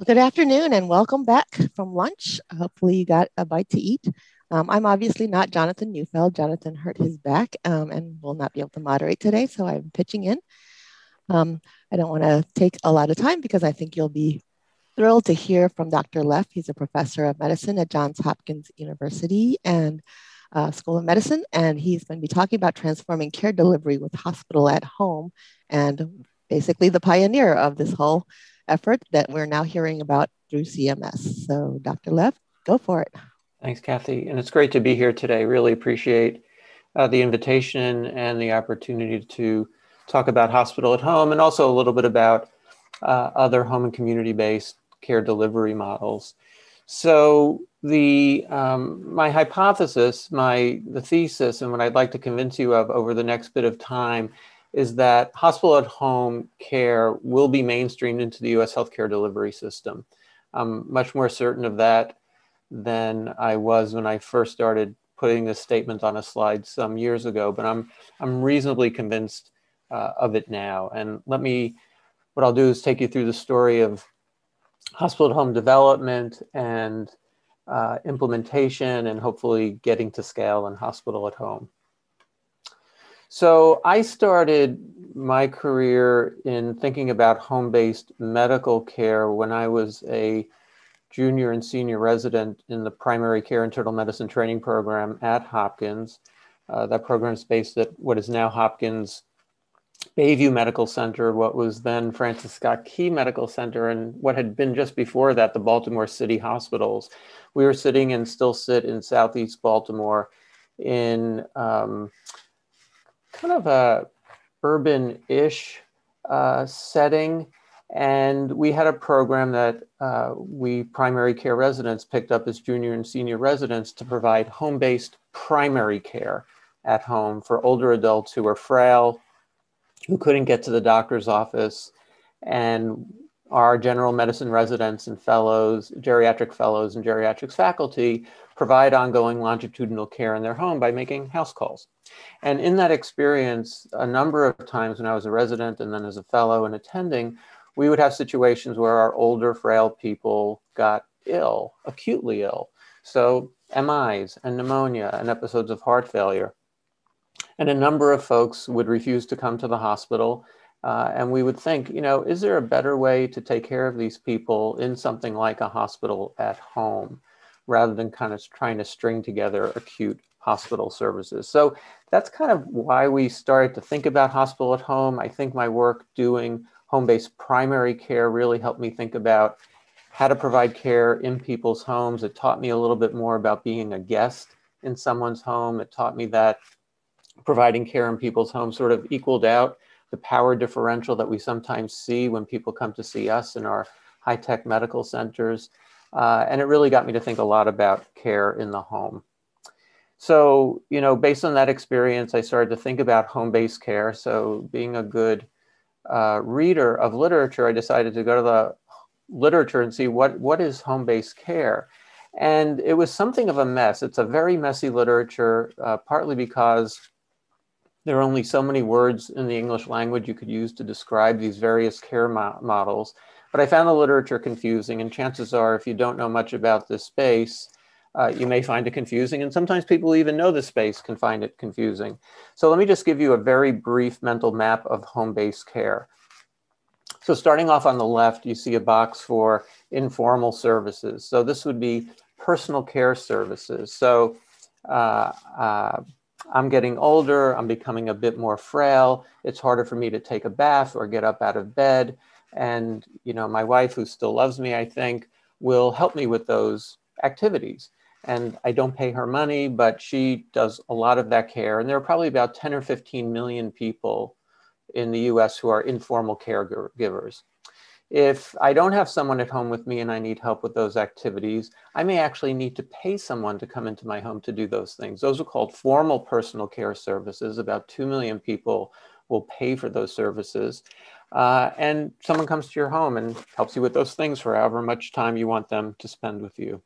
Well, good afternoon and welcome back from lunch. Hopefully you got a bite to eat. Um, I'm obviously not Jonathan Neufeld. Jonathan hurt his back um, and will not be able to moderate today, so I'm pitching in. Um, I don't want to take a lot of time because I think you'll be thrilled to hear from Dr. Leff. He's a professor of medicine at Johns Hopkins University and uh, School of Medicine, and he's going to be talking about transforming care delivery with hospital at home and basically the pioneer of this whole effort that we're now hearing about through CMS. So, Dr. Leff, go for it. Thanks, Kathy. And it's great to be here today. Really appreciate uh, the invitation and the opportunity to talk about hospital at home and also a little bit about uh, other home and community based care delivery models. So the um, my hypothesis, my the thesis, and what I'd like to convince you of over the next bit of time is that hospital at home care will be mainstreamed into the US healthcare delivery system. I'm much more certain of that than I was when I first started putting this statement on a slide some years ago, but I'm, I'm reasonably convinced uh, of it now. And let me, what I'll do is take you through the story of hospital at home development and uh, implementation and hopefully getting to scale in hospital at home. So I started my career in thinking about home-based medical care when I was a junior and senior resident in the primary care internal medicine training program at Hopkins. Uh, that program is based at what is now Hopkins Bayview Medical Center, what was then Francis Scott Key Medical Center, and what had been just before that, the Baltimore City Hospitals. We were sitting and still sit in Southeast Baltimore in um, kind of a urban-ish uh, setting. And we had a program that uh, we primary care residents picked up as junior and senior residents to provide home-based primary care at home for older adults who were frail, who couldn't get to the doctor's office. And our general medicine residents and fellows, geriatric fellows and geriatrics faculty provide ongoing longitudinal care in their home by making house calls. And in that experience, a number of times when I was a resident and then as a fellow and attending, we would have situations where our older, frail people got ill, acutely ill. So MIs and pneumonia and episodes of heart failure. And a number of folks would refuse to come to the hospital. Uh, and we would think, you know, is there a better way to take care of these people in something like a hospital at home rather than kind of trying to string together acute hospital services. So that's kind of why we started to think about hospital at home. I think my work doing home-based primary care really helped me think about how to provide care in people's homes. It taught me a little bit more about being a guest in someone's home. It taught me that providing care in people's homes sort of equaled out the power differential that we sometimes see when people come to see us in our high-tech medical centers. Uh, and it really got me to think a lot about care in the home. So, you know, based on that experience, I started to think about home-based care. So being a good uh, reader of literature, I decided to go to the literature and see what, what is home-based care. And it was something of a mess. It's a very messy literature, uh, partly because there are only so many words in the English language you could use to describe these various care mo models. But I found the literature confusing, and chances are, if you don't know much about this space, uh, you may find it confusing, and sometimes people even know the space can find it confusing. So let me just give you a very brief mental map of home-based care. So starting off on the left, you see a box for informal services. So this would be personal care services. So uh, uh, I'm getting older, I'm becoming a bit more frail, it's harder for me to take a bath or get up out of bed. And you know, my wife, who still loves me, I think, will help me with those activities and I don't pay her money, but she does a lot of that care. And there are probably about 10 or 15 million people in the US who are informal caregivers. If I don't have someone at home with me and I need help with those activities, I may actually need to pay someone to come into my home to do those things. Those are called formal personal care services. About 2 million people will pay for those services. Uh, and someone comes to your home and helps you with those things for however much time you want them to spend with you.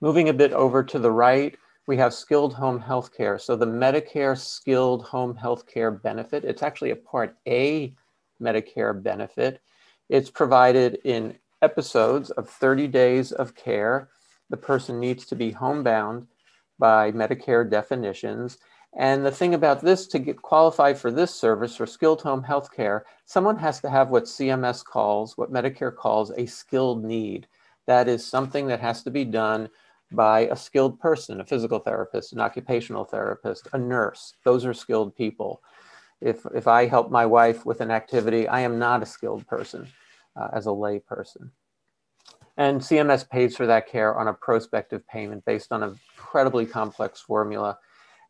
Moving a bit over to the right, we have skilled home healthcare. So the Medicare skilled home healthcare benefit, it's actually a Part A Medicare benefit. It's provided in episodes of 30 days of care. The person needs to be homebound by Medicare definitions. And the thing about this, to get qualified for this service for skilled home health care, someone has to have what CMS calls, what Medicare calls a skilled need. That is something that has to be done by a skilled person, a physical therapist, an occupational therapist, a nurse. Those are skilled people. If, if I help my wife with an activity, I am not a skilled person uh, as a lay person. And CMS pays for that care on a prospective payment based on an incredibly complex formula.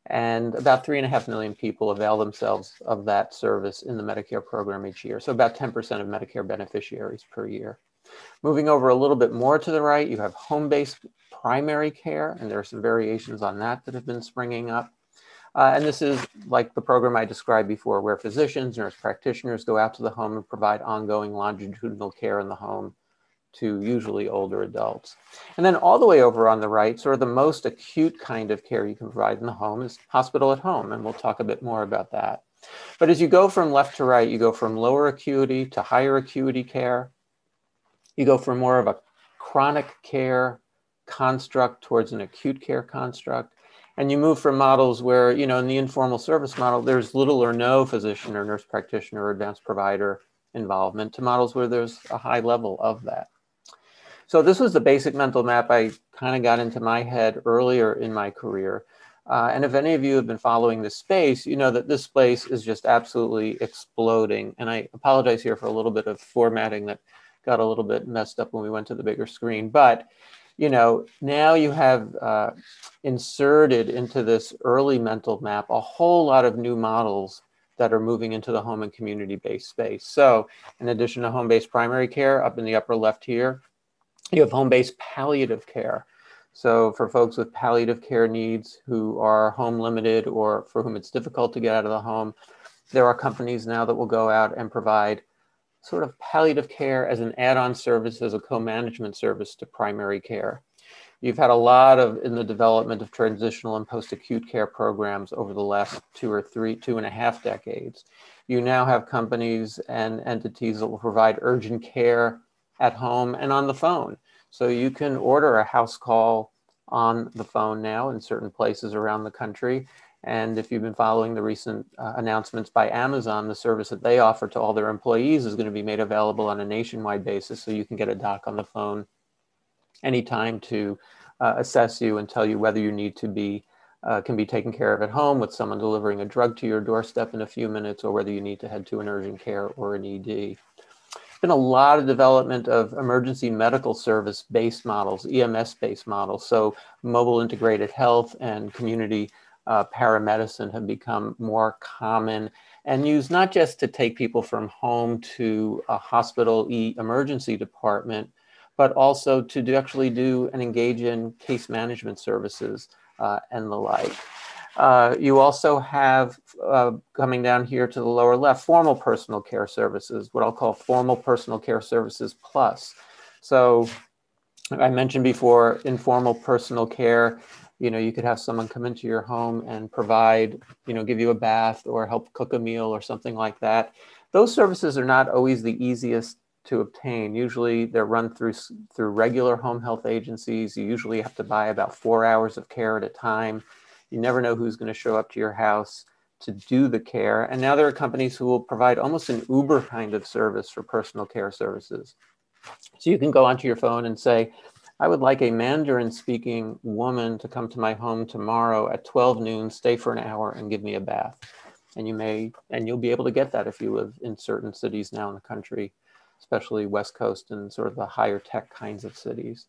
And about three and a half million people avail themselves of that service in the Medicare program each year. So about 10% of Medicare beneficiaries per year. Moving over a little bit more to the right, you have home-based primary care, and there are some variations on that that have been springing up. Uh, and this is like the program I described before, where physicians, nurse practitioners go out to the home and provide ongoing longitudinal care in the home to usually older adults. And then all the way over on the right, sort of the most acute kind of care you can provide in the home is hospital at home. And we'll talk a bit more about that. But as you go from left to right, you go from lower acuity to higher acuity care. You go from more of a chronic care construct towards an acute care construct. And you move from models where, you know, in the informal service model, there's little or no physician or nurse practitioner or advanced provider involvement to models where there's a high level of that. So this was the basic mental map I kind of got into my head earlier in my career. Uh, and if any of you have been following this space, you know that this space is just absolutely exploding. And I apologize here for a little bit of formatting that got a little bit messed up when we went to the bigger screen. But, you know, now you have uh, inserted into this early mental map a whole lot of new models that are moving into the home and community-based space. So in addition to home-based primary care up in the upper left here, you have home-based palliative care. So for folks with palliative care needs who are home limited or for whom it's difficult to get out of the home, there are companies now that will go out and provide sort of palliative care as an add-on service, as a co-management service to primary care. You've had a lot of in the development of transitional and post-acute care programs over the last two or three, two and a half decades. You now have companies and entities that will provide urgent care at home and on the phone. So you can order a house call on the phone now in certain places around the country. And if you've been following the recent uh, announcements by Amazon, the service that they offer to all their employees is going to be made available on a nationwide basis. So you can get a doc on the phone anytime to uh, assess you and tell you whether you need to be uh, can be taken care of at home with someone delivering a drug to your doorstep in a few minutes or whether you need to head to an urgent care or an ED been a lot of development of emergency medical service based models, EMS based models. So mobile integrated health and community uh, paramedicine have become more common and used not just to take people from home to a hospital e emergency department, but also to do, actually do and engage in case management services uh, and the like. Uh, you also have uh, coming down here to the lower left, formal personal care services, what I'll call formal personal care services plus. So I mentioned before, informal personal care, you know, you could have someone come into your home and provide, you know, give you a bath or help cook a meal or something like that. Those services are not always the easiest to obtain. Usually they're run through, through regular home health agencies. You usually have to buy about four hours of care at a time. You never know who's going to show up to your house to do the care. And now there are companies who will provide almost an Uber kind of service for personal care services. So you can go onto your phone and say, I would like a Mandarin speaking woman to come to my home tomorrow at 12 noon, stay for an hour and give me a bath. And you may, and you'll be able to get that if you live in certain cities now in the country, especially West Coast and sort of the higher tech kinds of cities.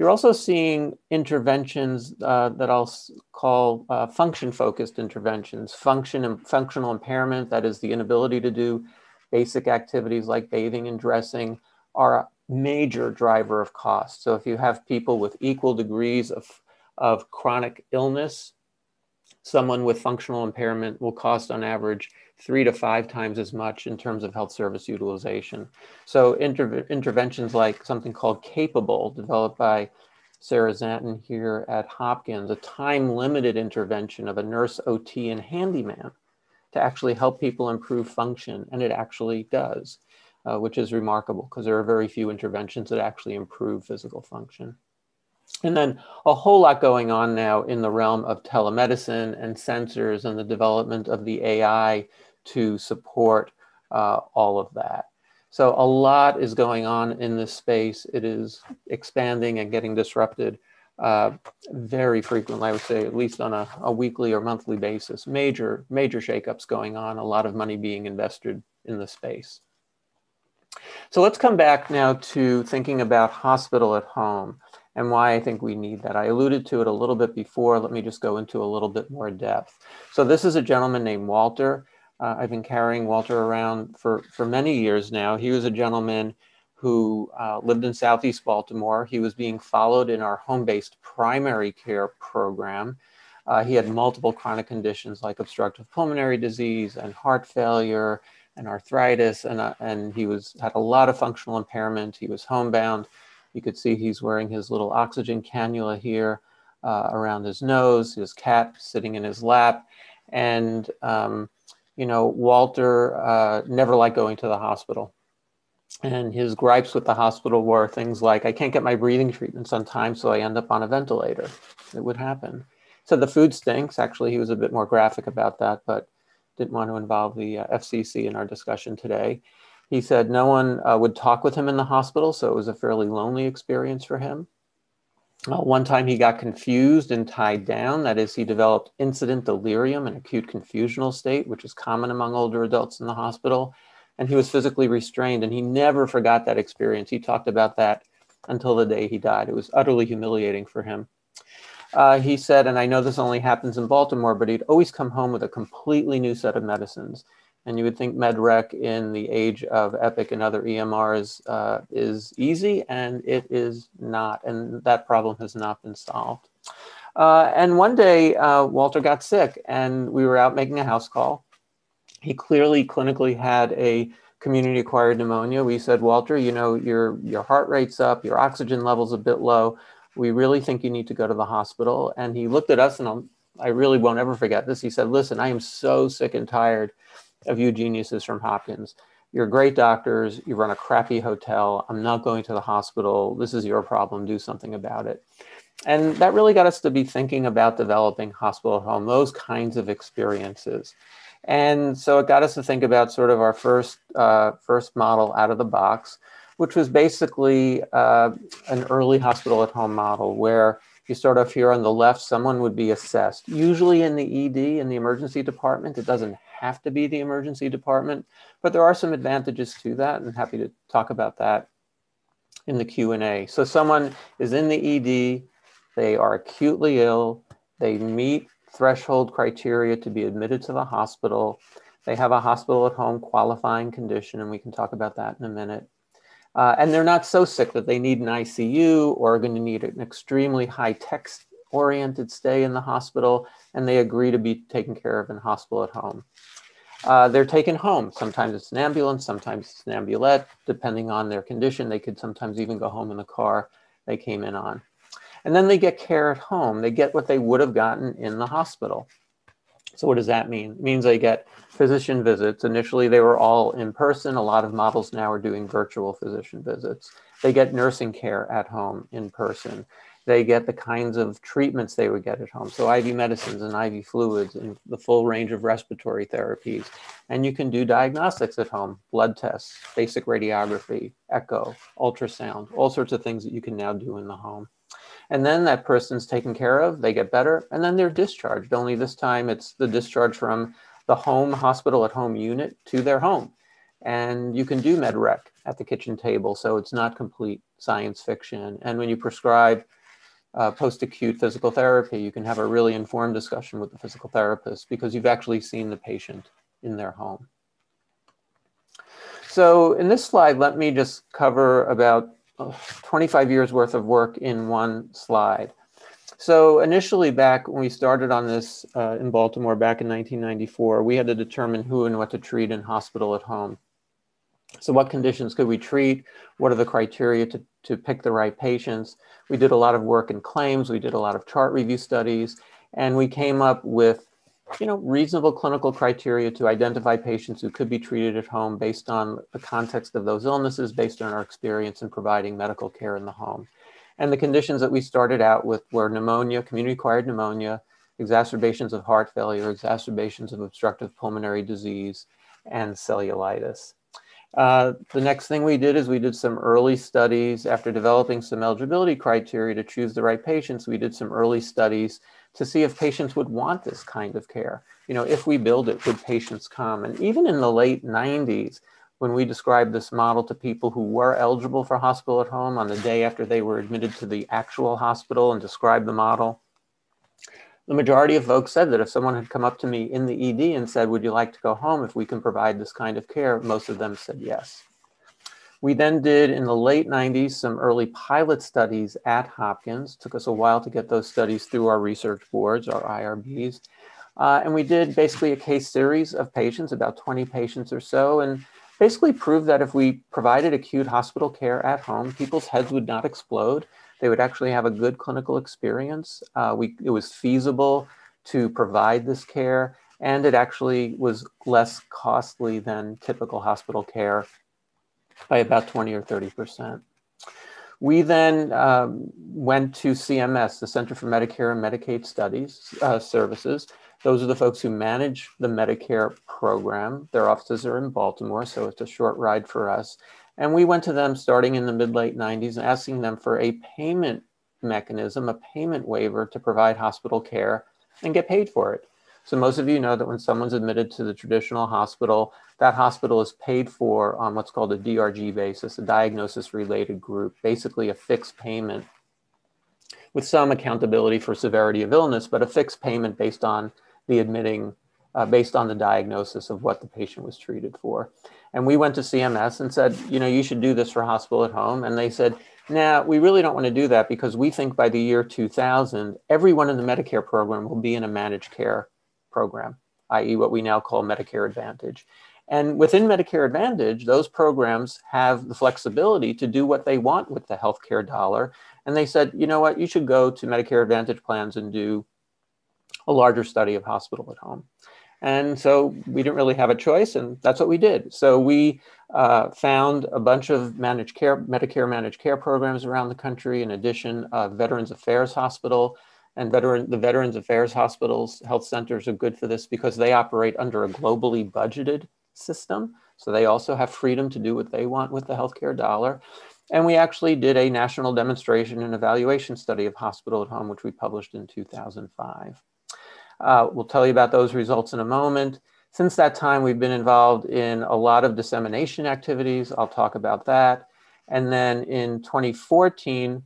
You're also seeing interventions uh, that I'll call uh, function-focused interventions. Function and functional impairment, that is the inability to do basic activities like bathing and dressing, are a major driver of cost. So if you have people with equal degrees of, of chronic illness, someone with functional impairment will cost on average three to five times as much in terms of health service utilization. So inter interventions like something called Capable, developed by Sarah Szanton here at Hopkins, a time-limited intervention of a nurse, OT, and handyman to actually help people improve function, and it actually does. uh, which is remarkable because there are very few interventions that actually improve physical function. And then a whole lot going on now in the realm of telemedicine and sensors and the development of the AI to support uh, all of that. So a lot is going on in this space. It is expanding and getting disrupted uh, very frequently, I would say at least on a, a, weekly or monthly basis. Major, major shakeups going on, a lot of money being invested in the space. So let's come back now to thinking about hospital at home and why I think we need that. I alluded to it a little bit before. Let me just go into a little bit more depth. So this is a gentleman named Walter. Uh, I've been carrying Walter around for, for many years now. He was a gentleman who uh, lived in Southeast Baltimore. He was being followed in our home based primary care program. Uh, he had multiple chronic conditions like obstructive pulmonary disease and heart failure and arthritis, and, uh, and he was had a lot of functional impairment. He was homebound. You could see he's wearing his little oxygen cannula here uh, around his nose, his cat sitting in his lap, and um, you know, Walter uh, never liked going to the hospital. And his gripes with the hospital were things like, I can't get my breathing treatments on time, so I end up on a ventilator. It would happen. So the food stinks. Actually, he was a bit more graphic about that, but didn't want to involve the uh, FCC in our discussion today. He said no one uh, would talk with him in the hospital, so it was a fairly lonely experience for him. Uh, one time he got confused and tied down. That is, he developed incident delirium, an acute confusional state, which is common among older adults in the hospital. And he was physically restrained, and he never forgot that experience. He talked about that until the day he died. It was utterly humiliating for him. Uh, he said, and I know this only happens in Baltimore, but he'd always come home with a completely new set of medicines. And you would think MedRec in the age of Epic and other EMRs uh, is easy, and it is not. And that problem has not been solved. Uh, and one day, uh, Walter got sick, and we were out making a house call. He clearly clinically had a community acquired pneumonia. We said, Walter, you know, your, your heart rate's up, your oxygen level's a bit low. We really think you need to go to the hospital. And he looked at us, and I'll, I really won't ever forget this. He said, Listen, I am so sick and tired of you geniuses from Hopkins. You're great doctors. You run a crappy hotel. I'm not going to the hospital. This is your problem. Do something about it. And that really got us to be thinking about developing hospital at home, those kinds of experiences. And so it got us to think about sort of our first uh, first model out of the box, which was basically uh, an early hospital at home model where you start off here on the left, someone would be assessed, usually in the ED, in the emergency department. It doesn't have to be the emergency department, but there are some advantages to that, and happy to talk about that in the Q&A. So someone is in the ED, they are acutely ill, they meet threshold criteria to be admitted to the hospital, they have a hospital at home qualifying condition, and we can talk about that in a minute. Uh, and they're not so sick that they need an ICU or are going to need an extremely high tech oriented stay in the hospital, and they agree to be taken care of in hospital at home. Uh, they're taken home. Sometimes it's an ambulance, sometimes it's an ambulette, depending on their condition. They could sometimes even go home in the car they came in on. And then they get care at home. They get what they would have gotten in the hospital. So what does that mean? It means they get physician visits. Initially, they were all in person. A lot of models now are doing virtual physician visits. They get nursing care at home in person. They get the kinds of treatments they would get at home. So IV medicines and IV fluids and the full range of respiratory therapies. And you can do diagnostics at home, blood tests, basic radiography, echo, ultrasound, all sorts of things that you can now do in the home. And then that person's taken care of, they get better, and then they're discharged. Only this time it's the discharge from the home hospital at home unit to their home. And you can do med rec at the kitchen table, so it's not complete science fiction. And when you prescribe uh, post-acute physical therapy, you can have a really informed discussion with the physical therapist because you've actually seen the patient in their home. So in this slide, let me just cover about 25 years worth of work in one slide. So initially back when we started on this uh, in Baltimore back in 1994, we had to determine who and what to treat in hospital at home. So what conditions could we treat? What are the criteria to, to pick the right patients? We did a lot of work in claims. We did a lot of chart review studies. And we came up with you know, reasonable clinical criteria to identify patients who could be treated at home based on the context of those illnesses, based on our experience in providing medical care in the home. And the conditions that we started out with were pneumonia, community-acquired pneumonia, exacerbations of heart failure, exacerbations of obstructive pulmonary disease, and cellulitis. Uh, the next thing we did is we did some early studies after developing some eligibility criteria to choose the right patients. We did some early studies to see if patients would want this kind of care. You know, if we build it, would patients come? And even in the late 90s, when we described this model to people who were eligible for hospital at home on the day after they were admitted to the actual hospital and described the model, the majority of folks said that if someone had come up to me in the ED and said, would you like to go home if we can provide this kind of care? Most of them said yes. We then did in the late 90s some early pilot studies at Hopkins. Took us a while to get those studies through our research boards, our IRBs. Uh, and we did basically a case series of patients, about 20 patients or so, and basically proved that if we provided acute hospital care at home, people's heads would not explode. They would actually have a good clinical experience. Uh, we, it was feasible to provide this care, and it actually was less costly than typical hospital care by about 20 or 30%. We then um, went to CMS, the Center for Medicare and Medicaid Studies uh, Services. Those are the folks who manage the Medicare program. Their offices are in Baltimore, so it's a short ride for us. And we went to them starting in the mid late 90s, asking them for a payment mechanism, a payment waiver to provide hospital care and get paid for it. So most of you know that when someone's admitted to the traditional hospital, that hospital is paid for on what's called a DRG basis, a diagnosis related group, basically a fixed payment with some accountability for severity of illness, but a fixed payment based on the admitting, uh, based on the diagnosis of what the patient was treated for. And we went to CMS and said, you know, you should do this for hospital at home. And they said, nah, we really don't want to do that because we think by the year 2000, everyone in the Medicare program will be in a managed care program, i.e., what we now call Medicare Advantage. And within Medicare Advantage, those programs have the flexibility to do what they want with the healthcare dollar. And they said, you know what, you should go to Medicare Advantage plans and do a larger study of hospital at home. And so we didn't really have a choice, and that's what we did. So we uh, found a bunch of managed care, Medicare managed care programs around the country. In addition, uh, Veterans Affairs Hospital and veteran, the Veterans Affairs Hospitals health centers are good for this because they operate under a globally budgeted system. So they also have freedom to do what they want with the healthcare dollar. And we actually did a national demonstration and evaluation study of hospital at home, which we published in 2005. Uh, we'll tell you about those results in a moment. Since that time, we've been involved in a lot of dissemination activities. I'll talk about that. And then in 2014,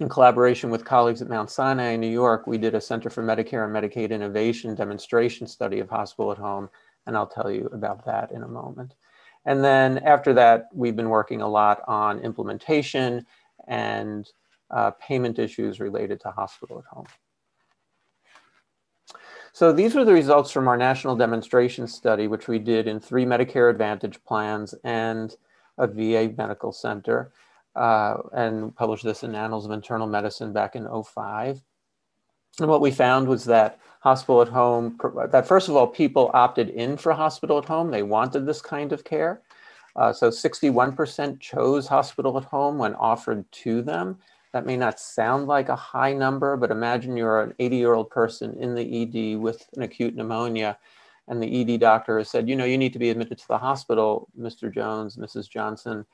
in collaboration with colleagues at Mount Sinai in New York, we did a Center for Medicare and Medicaid Innovation demonstration study of hospital at home, and I'll tell you about that in a moment. And then after that, we've been working a lot on implementation and uh, payment issues related to hospital at home. So these were the results from our national demonstration study, which we did in three Medicare Advantage plans and a VA medical center uh, and published this in Annals of Internal Medicine back in 05. And what we found was that hospital at home, that first of all, people opted in for hospital at home. They wanted this kind of care. Uh, so 61% chose hospital at home when offered to them. That may not sound like a high number, but imagine you're an 80 year old person in the ED with an acute pneumonia, and the ED doctor has said, you know, you need to be admitted to the hospital, Mr. Jones, Mrs. Johnson.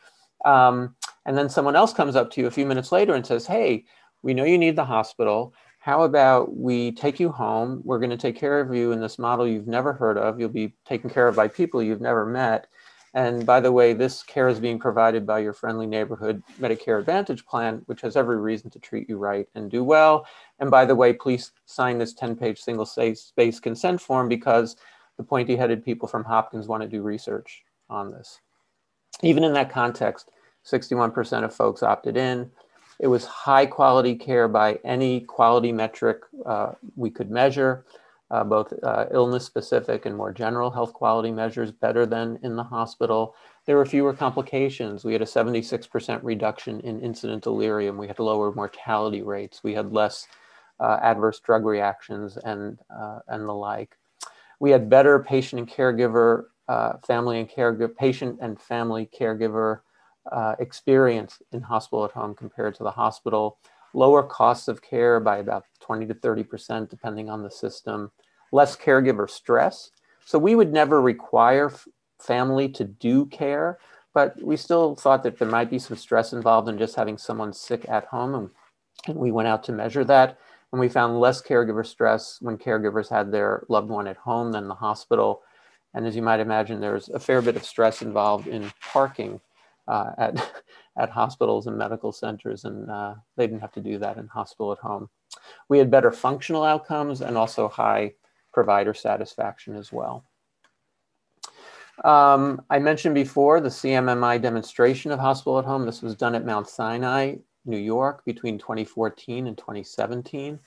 Um, and then someone else comes up to you a few minutes later and says, Hey, we know you need the hospital. How about we take you home? We're going to take care of you in this model you've never heard of. You'll be taken care of by people you've never met. And by the way, this care is being provided by your friendly neighborhood Medicare Advantage plan, which has every reason to treat you right and do well. And by the way, please sign this 10 page single space consent form because the pointy headed people from Hopkins want to do research on this. Even in that context, 61% of folks opted in. It was high quality care by any quality metric uh, we could measure, uh, both uh, illness specific and more general health quality measures, better than in the hospital. There were fewer complications. We had a 76% reduction in incident delirium. We had lower mortality rates. We had less uh, adverse drug reactions and, uh, and the like. We had better patient and caregiver, uh, family and caregiver, patient and family caregiver uh, experience in hospital at home compared to the hospital. Lower costs of care by about 20 to 30%, depending on the system. Less caregiver stress. So we would never require family to do care, but we still thought that there might be some stress involved in just having someone sick at home. And, and we went out to measure that. And we found less caregiver stress when caregivers had their loved one at home than the hospital. And as you might imagine, there's a fair bit of stress involved in parking uh, at, at hospitals and medical centers, and uh, they didn't have to do that in hospital at home. We had better functional outcomes and also high provider satisfaction as well. Um, I mentioned before the CMMI demonstration of hospital at home. This was done at Mount Sinai, New York between 2014 and 2017.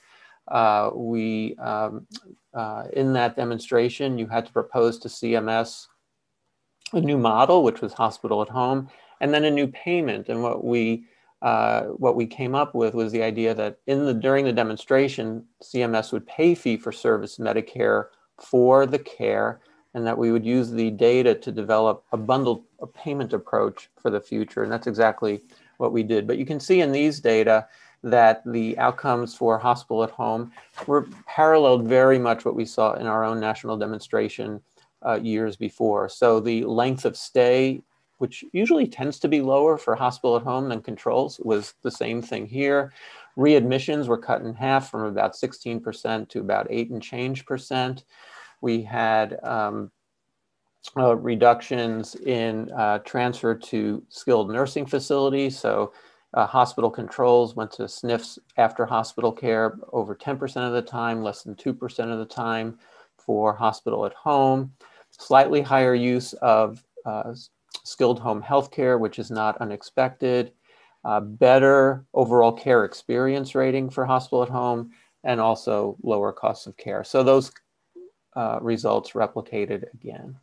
Uh, we, um, uh, in that demonstration, you had to propose to CMS a new model, which was hospital at home, and then a new payment. And what we uh, what we came up with was the idea that in the during the demonstration, CMS would pay fee for service Medicare for the care, and that we would use the data to develop a bundled a payment approach for the future. And that's exactly what we did. But you can see in these data that the outcomes for hospital at home were paralleled very much what we saw in our own national demonstration uh, years before. So the length of stay which usually tends to be lower for hospital at home than controls, was the same thing here. Readmissions were cut in half from about 16% to about 8 and change percent. We had um, uh, reductions in uh, transfer to skilled nursing facilities. So uh, hospital controls went to SNFs after hospital care over 10% of the time, less than 2% of the time for hospital at home. Slightly higher use of uh, skilled home healthcare, which is not unexpected, uh, better overall care experience rating for hospital at home, and also lower costs of care. So those uh, results replicated again.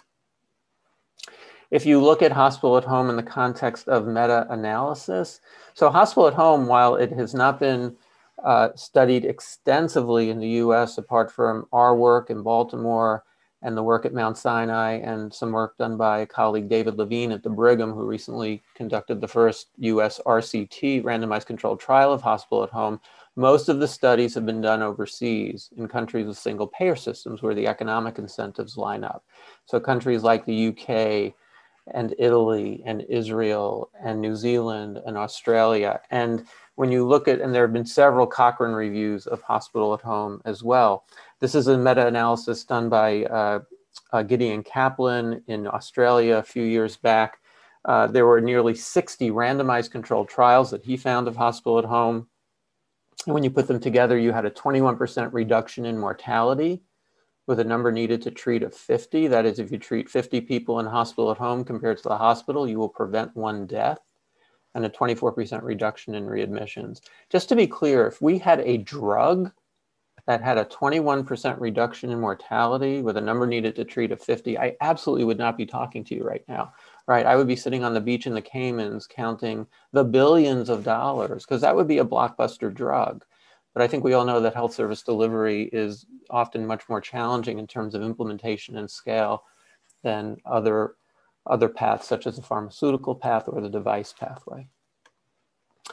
If you look at hospital at home in the context of meta-analysis, so hospital at home, while it has not been uh, studied extensively in the US, apart from our work in Baltimore and the work at Mount Sinai and some work done by colleague David Levine at the Brigham, who recently conducted the first US RCT, randomized controlled trial of hospital at home. Most of the studies have been done overseas in countries with single payer systems where the economic incentives line up. So countries like the UK and Italy and Israel and New Zealand and Australia. And when you look at, and there have been several Cochrane reviews of hospital at home as well. This is a meta-analysis done by uh, uh, Gideon Caplan in Australia a few years back. Uh, there were nearly 60 randomized controlled trials that he found of hospital at home. And when you put them together, you had a 21% reduction in mortality with a number needed to treat of 50. That is, if you treat 50 people in hospital at home compared to the hospital, you will prevent one death and a 24% reduction in readmissions. Just to be clear, if we had a drug that had a 21% reduction in mortality with a number needed to treat of 50, I absolutely would not be talking to you right now, right? I would be sitting on the beach in the Caymans counting the billions of dollars because that would be a blockbuster drug. But I think we all know that health service delivery is often much more challenging in terms of implementation and scale than other, other paths, such as the pharmaceutical path or the device pathway.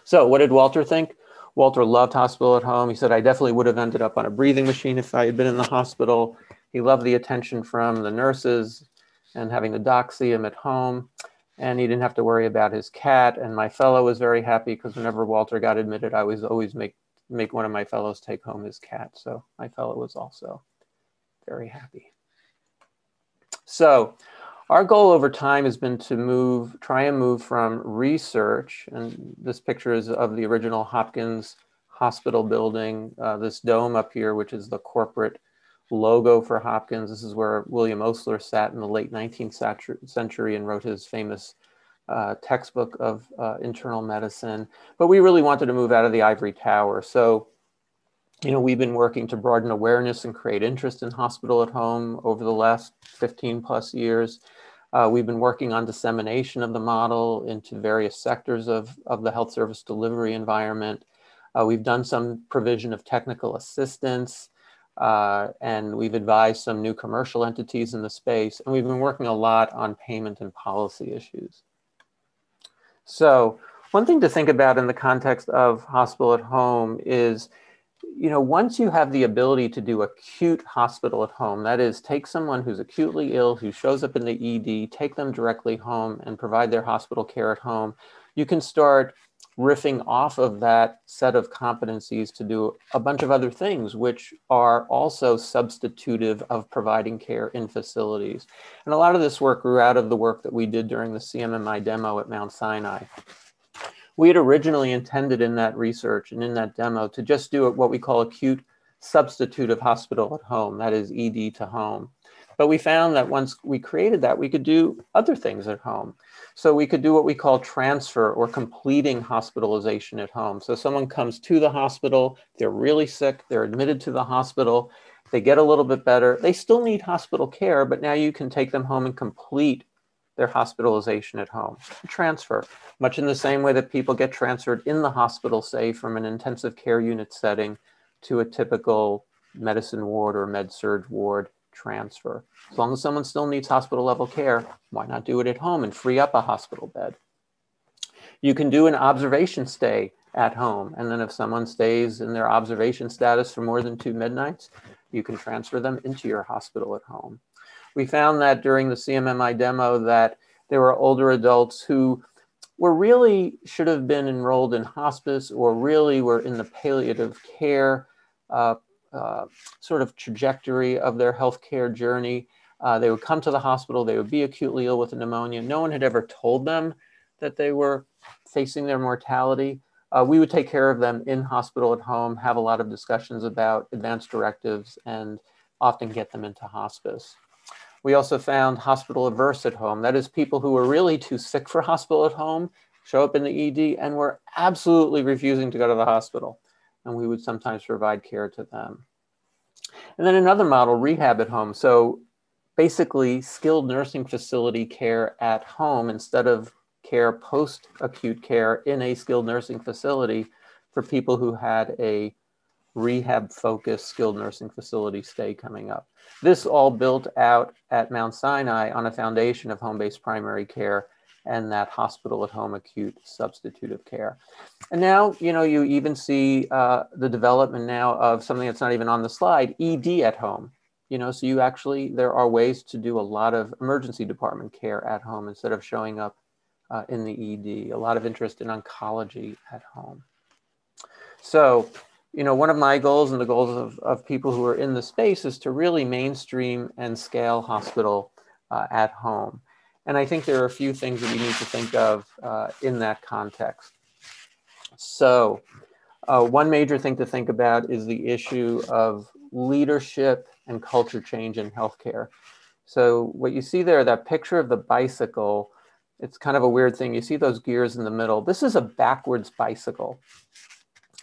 So what did Walter think? Walter loved hospital at home. He said, I definitely would have ended up on a breathing machine if I had been in the hospital. He loved the attention from the nurses and having the doc see him at home. And he didn't have to worry about his cat. And my fellow was very happy because whenever Walter got admitted, I was always make, make one of my fellows take home his cat. So my fellow was also very happy. So our goal over time has been to move, try and move from research, and this picture is of the original Hopkins Hospital building, uh, this dome up here, which is the corporate logo for Hopkins. This is where William Osler sat in the late 19th century and wrote his famous uh, textbook of uh, internal medicine. But we really wanted to move out of the ivory tower. So, you know, we've been working to broaden awareness and create interest in hospital at home over the last 15 plus years. Uh, we've been working on dissemination of the model into various sectors of, of the health service delivery environment. Uh, we've done some provision of technical assistance, uh, and we've advised some new commercial entities in the space, and we've been working a lot on payment and policy issues. So one thing to think about in the context of hospital at home is, you know, once you have the ability to do acute hospital at home, that is, take someone who's acutely ill, who shows up in the ED, take them directly home and provide their hospital care at home, you can start riffing off of that set of competencies to do a bunch of other things, which are also substitutive of providing care in facilities. And a lot of this work grew out of the work that we did during the CMMI demo at Mount Sinai. We had originally intended in that research and in that demo to just do what we call acute substitute of hospital at home, that is ED to home. But we found that once we created that, we could do other things at home. So we could do what we call transfer or completing hospitalization at home. So someone comes to the hospital, they're really sick, they're admitted to the hospital, they get a little bit better. They still need hospital care, but now you can take them home and complete their hospitalization at home. Transfer, much in the same way that people get transferred in the hospital, say from an intensive care unit setting to a typical medicine ward or med surg ward transfer. As long as someone still needs hospital level care, why not do it at home and free up a hospital bed? You can do an observation stay at home. And then if someone stays in their observation status for more than two midnights, you can transfer them into your hospital at home we found that during the CMMI demo that there were older adults who were really should have been enrolled in hospice or really were in the palliative care uh, uh, sort of trajectory of their healthcare journey. Uh, they would come to the hospital, they would be acutely ill with pneumonia. No one had ever told them that they were facing their mortality. Uh, we would take care of them in hospital at home, have a lot of discussions about advanced directives, and often get them into hospice. We also found hospital averse at home. That is, people who were really too sick for hospital at home show up in the ED and were absolutely refusing to go to the hospital. And we would sometimes provide care to them. And then another model, rehab at home. So basically, skilled nursing facility care at home instead of care post acute care in a skilled nursing facility for people who had a rehab focused skilled nursing facility stay coming up. This all built out at Mount Sinai on a foundation of home based primary care and that hospital at home acute substitutive care. And now, you know, you even see uh, the development now of something that's not even on the slide ED at home. You know, so you actually, there are ways to do a lot of emergency department care at home instead of showing up uh, in the ED, a lot of interest in oncology at home. So you know, one of my goals and the goals of, of people who are in the space is to really mainstream and scale hospital uh, at home. And I think there are a few things that we need to think of uh, in that context. So, uh, one major thing to think about is the issue of leadership and culture change in healthcare. So, what you see there, that picture of the bicycle, it's kind of a weird thing. You see those gears in the middle. This is a backwards bicycle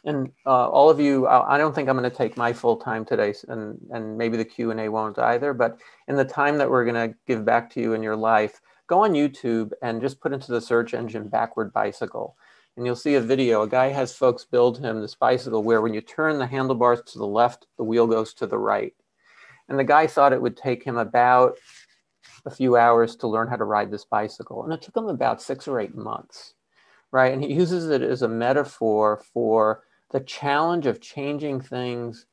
and uh, all of you, I don't think I'm going to take my full time today, and and maybe the Q and A won't either. But in the time that we're going to give back to you in your life, go on YouTube and just put into the search engine "backward bicycle," and you'll see a video. A guy has folks build him this bicycle where when you turn the handlebars to the left, the wheel goes to the right. And the guy thought it would take him about a few hours to learn how to ride this bicycle, and it took him about six or eight months, right? And he uses it as a metaphor for the challenge of changing things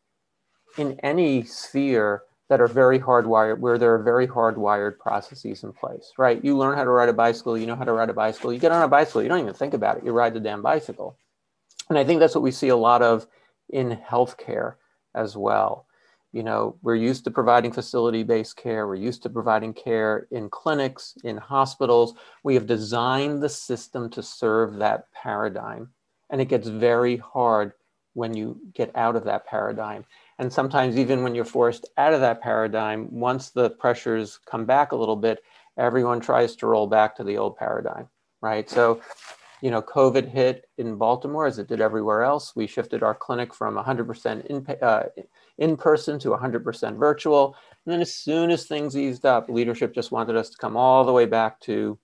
in any sphere that are very hardwired, where there are very hardwired processes in place, right? You learn how to ride a bicycle, you know how to ride a bicycle, you get on a bicycle, you don't even think about it, you ride the damn bicycle. And I think that's what we see a lot of in healthcare as well. You know, we're used to providing facility based care, we're used to providing care in clinics, in hospitals. We have designed the system to serve that paradigm. And it gets very hard when you get out of that paradigm. And sometimes, even when you're forced out of that paradigm, once the pressures come back a little bit, everyone tries to roll back to the old paradigm, right? So, you know, COVID hit in Baltimore as it did everywhere else. We shifted our clinic from 100% in, uh, in person to 100% virtual. And then, as soon as things eased up, leadership just wanted us to come all the way back to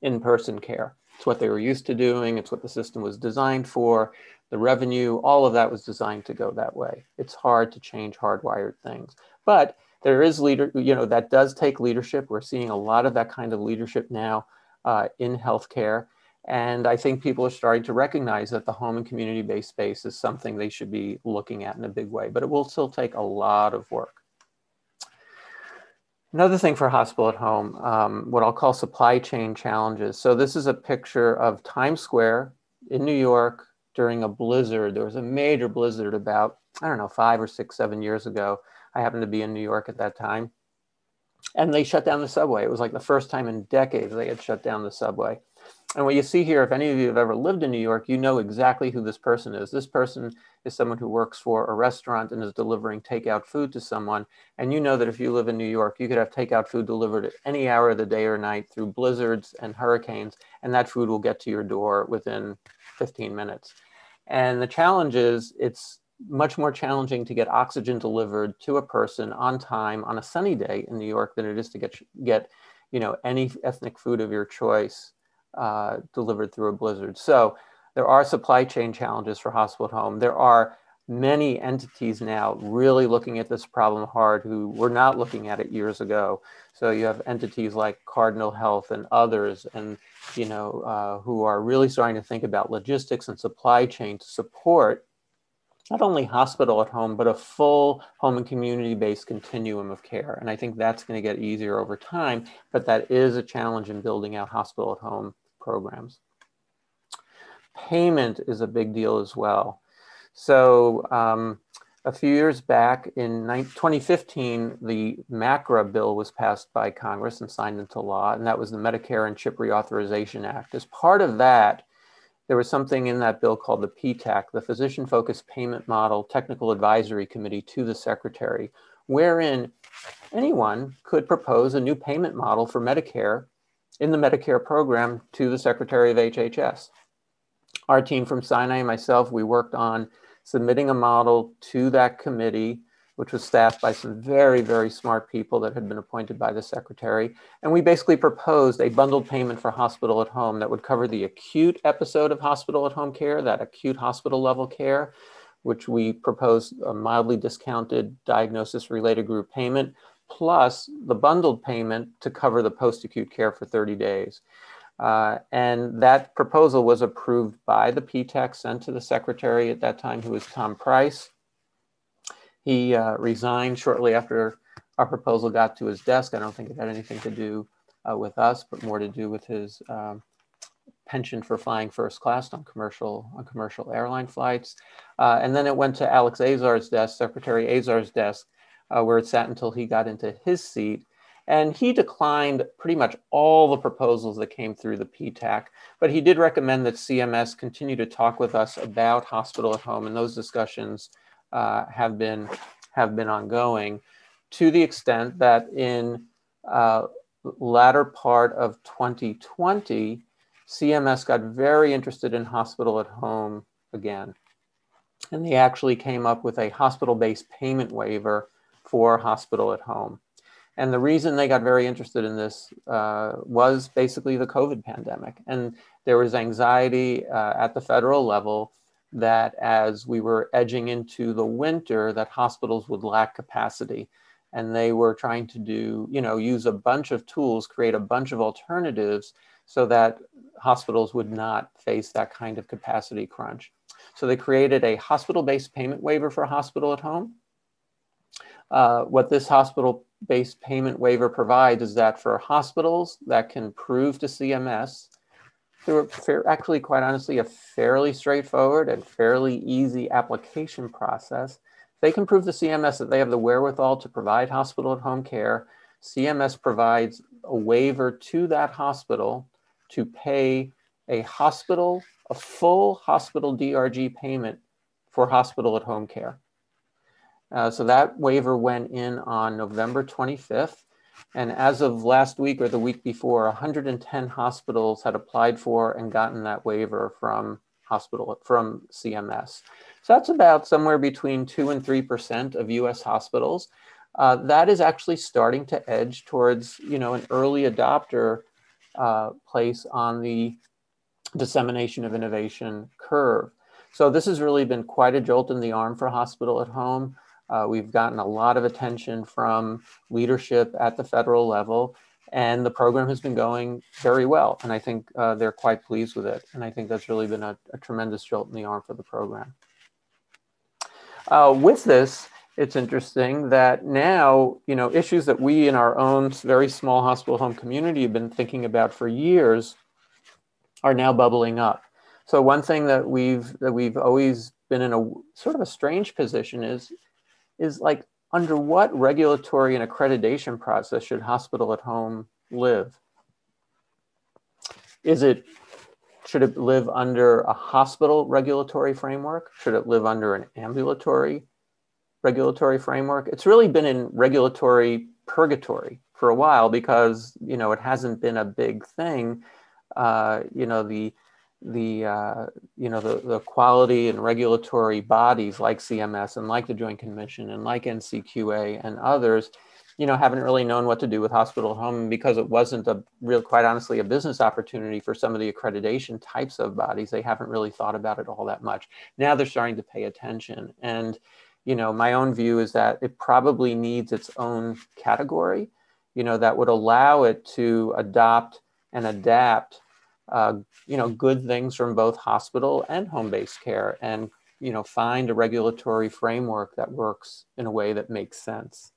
in person care. It's what they were used to doing. It's what the system was designed for. the revenue, all of that was designed to go that way. It's hard to change hardwired things. But there is leader, you know, that does take leadership. We're seeing a lot of that kind of leadership now uh, in healthcare. And I think people are starting to recognize that the home and community based space is something they should be looking at in a big way, but it will still take a lot of work. Another thing for hospital at home, um, what I'll call supply chain challenges. So this is a picture of Times Square in New York during a blizzard. There was a major blizzard about, I don't know, five or six, seven years ago. I happened to be in New York at that time. And they shut down the subway. It was like the first time in decades they had shut down the subway. And what you see here, if any of you have ever lived in New York, you know exactly who this person is. This person is someone who works for a restaurant and is delivering takeout food to someone. And you know that if you live in New York, you could have takeout food delivered at any hour of the day or night through blizzards and hurricanes, and that food will get to your door within 15 minutes. And the challenge is it's much more challenging to get oxygen delivered to a person on time on a sunny day in New York than it is to get, get you know, any ethnic food of your choice uh, delivered through a blizzard. So there are supply chain challenges for hospital at home. There are many entities now really looking at this problem hard who were not looking at it years ago. So you have entities like Cardinal Health and others, and you know uh, who are really starting to think about logistics and supply chain to support not only hospital at home, but a full home and community based continuum of care. And I think that's going to get easier over time, but that is a challenge in building out hospital at home programs. Payment is a big deal as well. So um, a few years back in 2015, the MACRA bill was passed by Congress and signed into law, and that was the Medicare and Chip Reauthorization Act. As part of that, there was something in that bill called the PTAC, the Physician Focused Payment Model Technical Advisory Committee to the Secretary, wherein anyone could propose a new payment model for Medicare in the Medicare program to the Secretary of HHS. Our team from Sinai and myself, we worked on submitting a model to that committee, which was staffed by some very, very smart people that had been appointed by the secretary. And we basically proposed a bundled payment for hospital at home that would cover the acute episode of hospital at home care, that acute hospital level care, which we proposed a mildly discounted diagnosis related group payment plus the bundled payment to cover the post-acute care for 30 days. Uh, and that proposal was approved by the PTAC, sent to the secretary at that time, who was Tom Price. He uh, resigned shortly after our proposal got to his desk. I don't think it had anything to do uh, with us, but more to do with his um, penchant for flying first class on commercial on commercial airline flights. Uh, and then it went to Alex Azar's desk, Secretary Azar's desk, uh, where it sat until he got into his seat. And he declined pretty much all the proposals that came through the PTAC, but he did recommend that CMS continue to talk with us about hospital at home, and those discussions uh, have been have been ongoing, to the extent that in uh, latter part of 2020, CMS got very interested in hospital at home again, and they actually came up with a hospital-based payment waiver for hospital at home. And the reason they got very interested in this uh, was basically the COVID pandemic. And there was anxiety uh, at the federal level that as we were edging into the winter, that hospitals would lack capacity. And they were trying to do, you know, use a bunch of tools, create a bunch of alternatives so that hospitals would not face that kind of capacity crunch. So they created a hospital-based payment waiver for hospital at home uh, what this hospital-based payment waiver provides is that for hospitals that can prove to CMS through a actually, quite honestly, a fairly straightforward and fairly easy application process, they can prove to CMS that they have the wherewithal to provide hospital at home care. CMS provides a waiver to that hospital to pay a hospital, a full hospital DRG payment for hospital at home care. Uh, so that waiver went in on November 25th. And as of last week or the week before, 110 hospitals had applied for and gotten that waiver from hospital from CMS. So that's about somewhere between two and three percent of U.S. hospitals. Uh, that is actually starting to edge towards you know an early adopter uh, place on the dissemination of innovation curve. So this has really been quite a jolt in the arm for hospital at home. Uh, we've gotten a lot of attention from leadership at the federal level, and the program has been going very well. And I think uh, they're quite pleased with it. And I think that's really been a, a tremendous jolt in the arm for the program. Uh, with this, it's interesting that now, you know, issues that we in our own very small hospital home community have been thinking about for years are now bubbling up. So one thing that we've that we've always been in a sort of a strange position is is like under what regulatory and accreditation process should hospital at home live? Is it should it live under a hospital regulatory framework? Should it live under an ambulatory regulatory framework. It's really been in regulatory purgatory for a while because you know it hasn't been a big thing. Uh, you know the the uh, you know the, the quality and regulatory bodies like CMS and like the Joint Commission and like NCQA and others, you know, haven't really known what to do with hospital home because it wasn't a real, quite honestly, a business opportunity for some of the accreditation types of bodies. They haven't really thought about it all that much. Now they're starting to pay attention and you know, my own view is that it probably needs its own category, you know, that would allow it to adopt and adapt, uh, you know, good things from both hospital and home-based care and, you know, find a regulatory framework that works in a way that makes sense.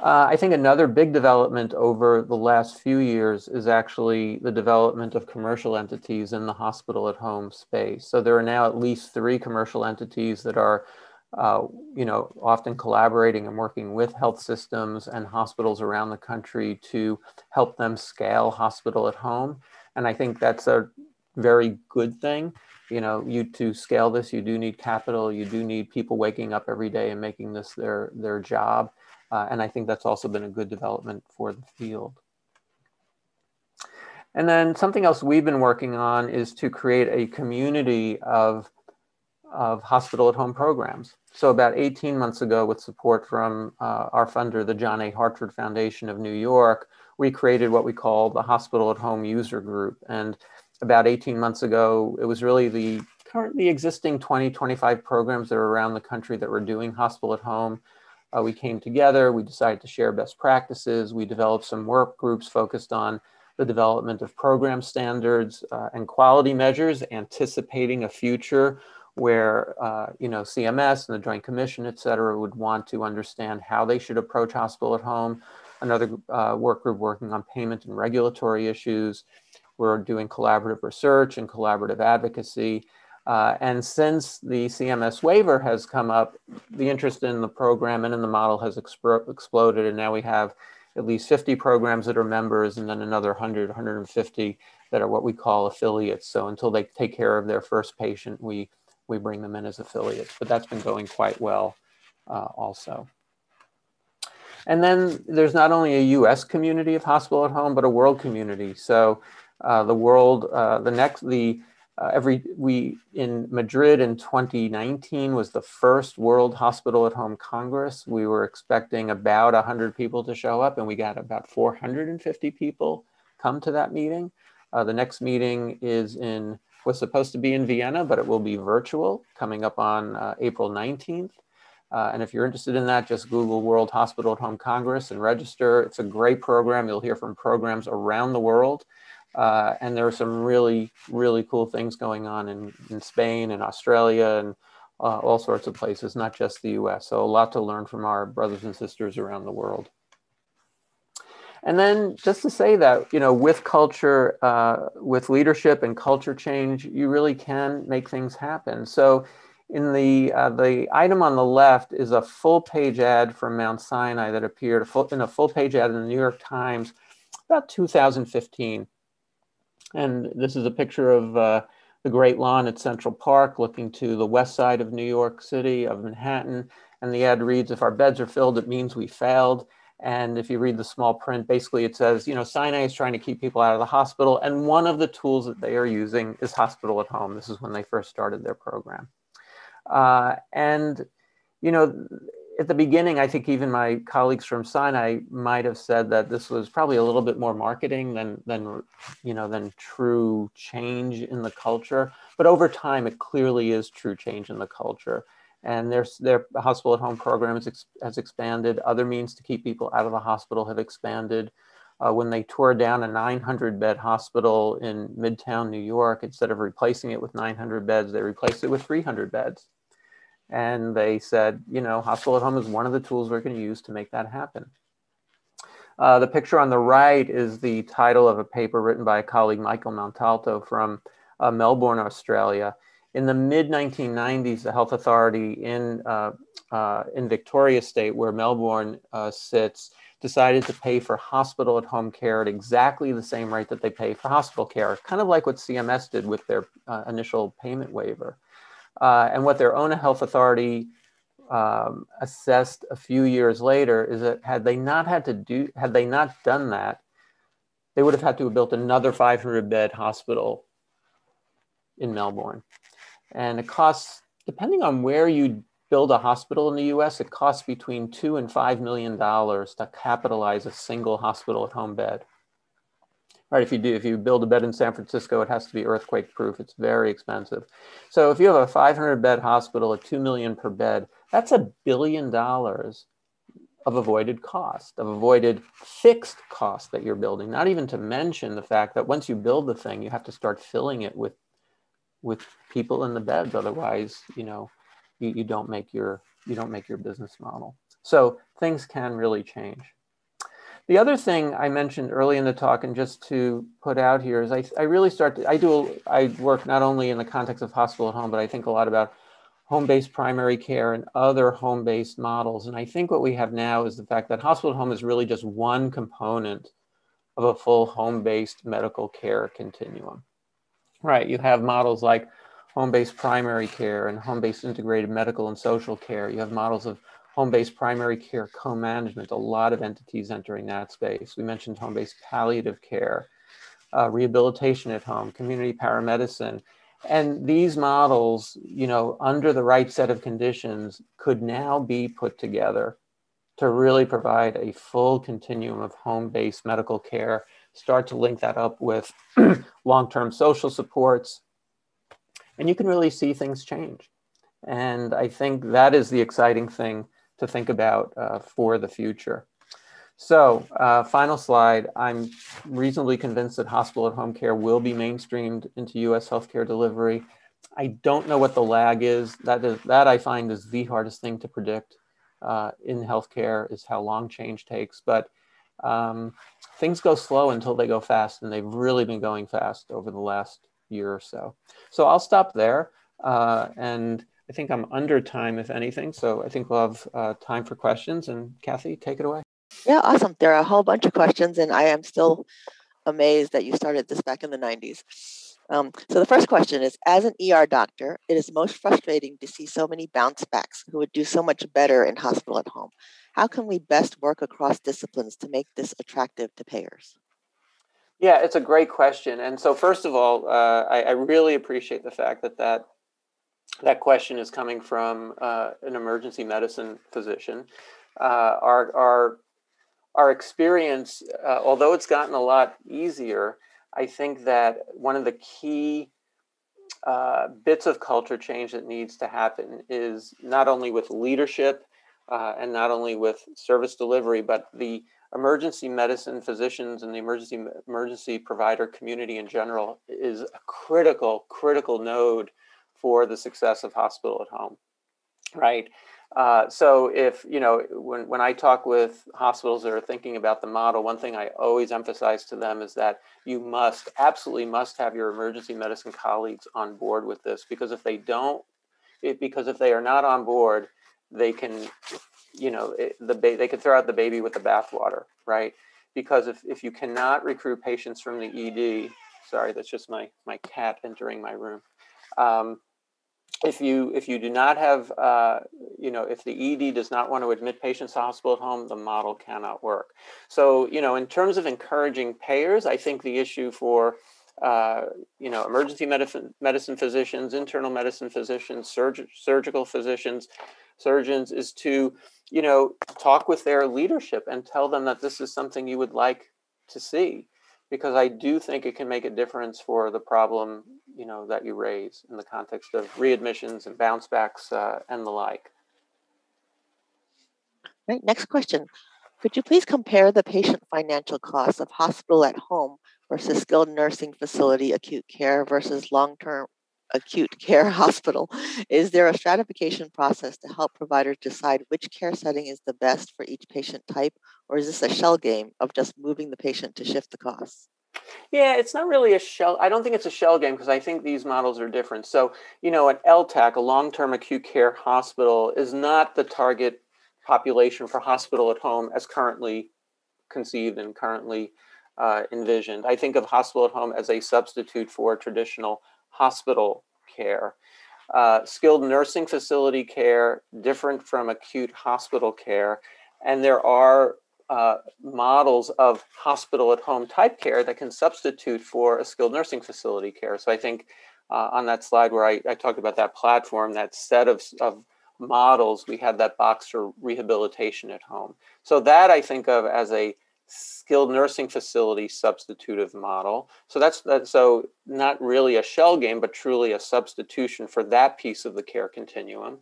Uh, I think another big development over the last few years is actually the development of commercial entities in the hospital at home space. So there are now at least three commercial entities that are, uh, you know, often collaborating and working with health systems and hospitals around the country to help them scale hospital at home. And I think that's a very good thing. You know, you to scale this, you do need capital. You do need people waking up every day and making this their their job. Uh, and I think that's also been a good development for the field. And then something else we've been working on is to create a community of, of hospital at home programs. So about 18 months ago, with support from uh, our funder, the John A. Hartford Foundation of New York, we created what we call the Hospital at Home User Group. And about 18 months ago, it was really the currently existing 20, 25 programs that are around the country that were doing hospital at home uh, we came together, we decided to share best practices, we developed some work groups focused on the development of program standards uh, and quality measures, anticipating a future where uh, you know CMS and the Joint Commission, et cetera, would want to understand how they should approach hospital at home. Another uh, work group working on payment and regulatory issues. We're doing collaborative research and collaborative advocacy. Uh, and since the CMS waiver has come up, the interest in the program and in the model has exploded. And now we have at least 50 programs that are members and then another 100, 150 that are what we call affiliates. So until they take care of their first patient, we, we bring them in as affiliates. But that's been going quite well uh, also. And then there's not only a US community of hospital at home, but a world community. So uh, the world, uh, the next, the uh, every we in Madrid in 2019 was the first World Hospital at Home Congress. We were expecting about 100 people to show up, and we got about 450 people come to that meeting. Uh, the next meeting is in was supposed to be in Vienna, but it will be virtual, coming up on uh, April 19th. Uh, and if you're interested in that, just Google World Hospital at Home Congress and register. It's a great program. You'll hear from programs around the world. Uh, and there are some really, really cool things going on in, in Spain and Australia and uh, all sorts of places, not just the US. So a lot to learn from our brothers and sisters around the world. And then just to say that, you know, with culture, uh, with leadership and culture change, you really can make things happen. So in the, uh, the item on the left is a full page ad from Mount Sinai that appeared in a full page ad in the New York Times about 2015. And this is a picture of uh, the Great Lawn at Central Park looking to the west side of New York City, of Manhattan. And the ad reads, if our beds are filled, it means we failed. And if you read the small print, basically it says, you know, Sinai is trying to keep people out of the hospital. And one of the tools that they are using is hospital at home. This is when they first started their program. Uh, and, you know, at the beginning, I think even my colleagues from Sinai might have said that this was probably a little bit more marketing than than you know than true change in the culture. But over time, it clearly is true change in the culture. And their their hospital at home program has, has expanded. Other means to keep people out of the hospital have expanded. Uh, when they tore down a 900 bed hospital in Midtown New York, instead of replacing it with 900 beds, they replaced it with 300 beds and they said, you know, hospital at home is one of the tools we're going to use to make that happen. Uh, the picture on the right is the title of a paper written by a colleague, Michael Montalto from uh, Melbourne, Australia. In the mid 1990s, the health authority in, uh, uh, in Victoria State, where Melbourne uh, sits, decided to pay for hospital at home care at exactly the same rate that they pay for hospital care, kind of like what CMS did with their uh, initial payment waiver. Uh, and what their own health authority um, assessed a few years later is that had they not had to do, had they not done that, they would have had to have built another 500 bed hospital in Melbourne. And it costs, depending on where you build a hospital in the US, it costs between two and five million dollars to capitalize a single hospital at home bed right? If you do, if you build a bed in San Francisco, it has to be earthquake proof. It's very expensive. So if you have a 500 bed hospital at 2 million per bed, that's a billion dollars of avoided cost, of avoided fixed cost that you're building. Not even to mention the fact that once you build the thing, you have to start filling it with with people in the beds. Otherwise, you know, you, you don't make your you don't make your business model. So things can really change. The other thing I mentioned early in the talk, and just to put out here, is I, I really start to, I do, I work not only in the context of hospital at home, but I think a lot about home-based primary care and other home-based models. And I think what we have now is the fact that hospital at home is really just one component of a full home-based medical care continuum. Right, you have models like home-based primary care and home-based integrated medical and social care. You have models of home-based primary care co-management, a lot of entities entering that space. We mentioned home-based palliative care, uh, rehabilitation at home, community paramedicine. And these models, you know, under the right set of conditions could now be put together to really provide a full continuum of home-based medical care, start to link that up with long-term social supports, and you can really see things change. And I think that is the exciting thing to think about uh, for the future. So, uh, final slide. I'm reasonably convinced that hospital at home care will be mainstreamed into US healthcare delivery. I don't know what the lag is. That, is, that I find is the hardest thing to predict uh, in healthcare is how long change takes. But um, things go slow until they go fast, and they've really been going fast over the last year or so. So I'll stop there. Uh, and I think I'm under time, if anything. So I think we'll have uh, time for questions. And Kathy, take it away. Yeah, awesome. There are a whole bunch of questions, and I am still amazed that you started this back in the 90s. Um, so the first question is As an ER doctor, it is most frustrating to see so many bounce backs who would do so much better in hospital at home. How can we best work across disciplines to make this attractive to payers? Yeah, it's a great question. And so, first of all, uh, I, I, really appreciate the fact that that that question is coming from uh, an emergency medicine physician. Uh, our, our, our experience, uh, although it's gotten a lot easier, I think that one of the key uh, bits of culture change that needs to happen is not only with leadership uh, and not only with service delivery, but the emergency medicine physicians and the emergency emergency provider community in general is a critical critical node for the success of hospital at home, right? Uh, so if you know when, when I talk with hospitals that are thinking about the model, one thing I always emphasize to them is that you must absolutely must have your emergency medicine colleagues on board with this because if they don't, it, because if they are not on board, they can, you know, it, the ba- they could throw out the baby with the bathwater, right? Because if, if you cannot recruit patients from the ED, sorry, that's just my my cat entering my room. Um, if you if you do not have uh, you know if the ED does not want to admit patients to hospital at home, the model cannot work. So you know in terms of encouraging payers, I think the issue for uh, you know emergency medicine medicine physicians, internal medicine physicians, surg- surgical physicians, surgeons is to, you know, talk with their leadership and tell them that this is something you would like to see because I do think it can make a difference for the problem, you know, that you raise in the context of readmissions and bounce backs uh, and the like. Right. Next question. Could you please compare the patient financial costs of hospital at home versus skilled nursing facility acute care versus long-term acute care hospital? Is there a stratification process to help providers decide which care setting is the best for each patient type, or is this a shell game of just moving the patient to shift the costs? Yeah, it's not really a shell. I don't think it's a shell game because I think these models are different. So, you know, an LTAC, a long term acute care hospital, is not the target population for hospital at home as currently conceived and currently uh, envisioned. I think of hospital at home as a substitute for traditional hospital care. Uh, skilled nursing facility care, different from acute hospital care. And there are uh, models of hospital at home type care that can substitute for a skilled nursing facility care. So I think uh, on that slide where I, I, talked about that platform, that set of, of models, we had that box for rehabilitation at home. So that I think of as a skilled nursing facility substitutive model. So that's that. So not really a shell game, but truly a substitution for that piece of the care continuum.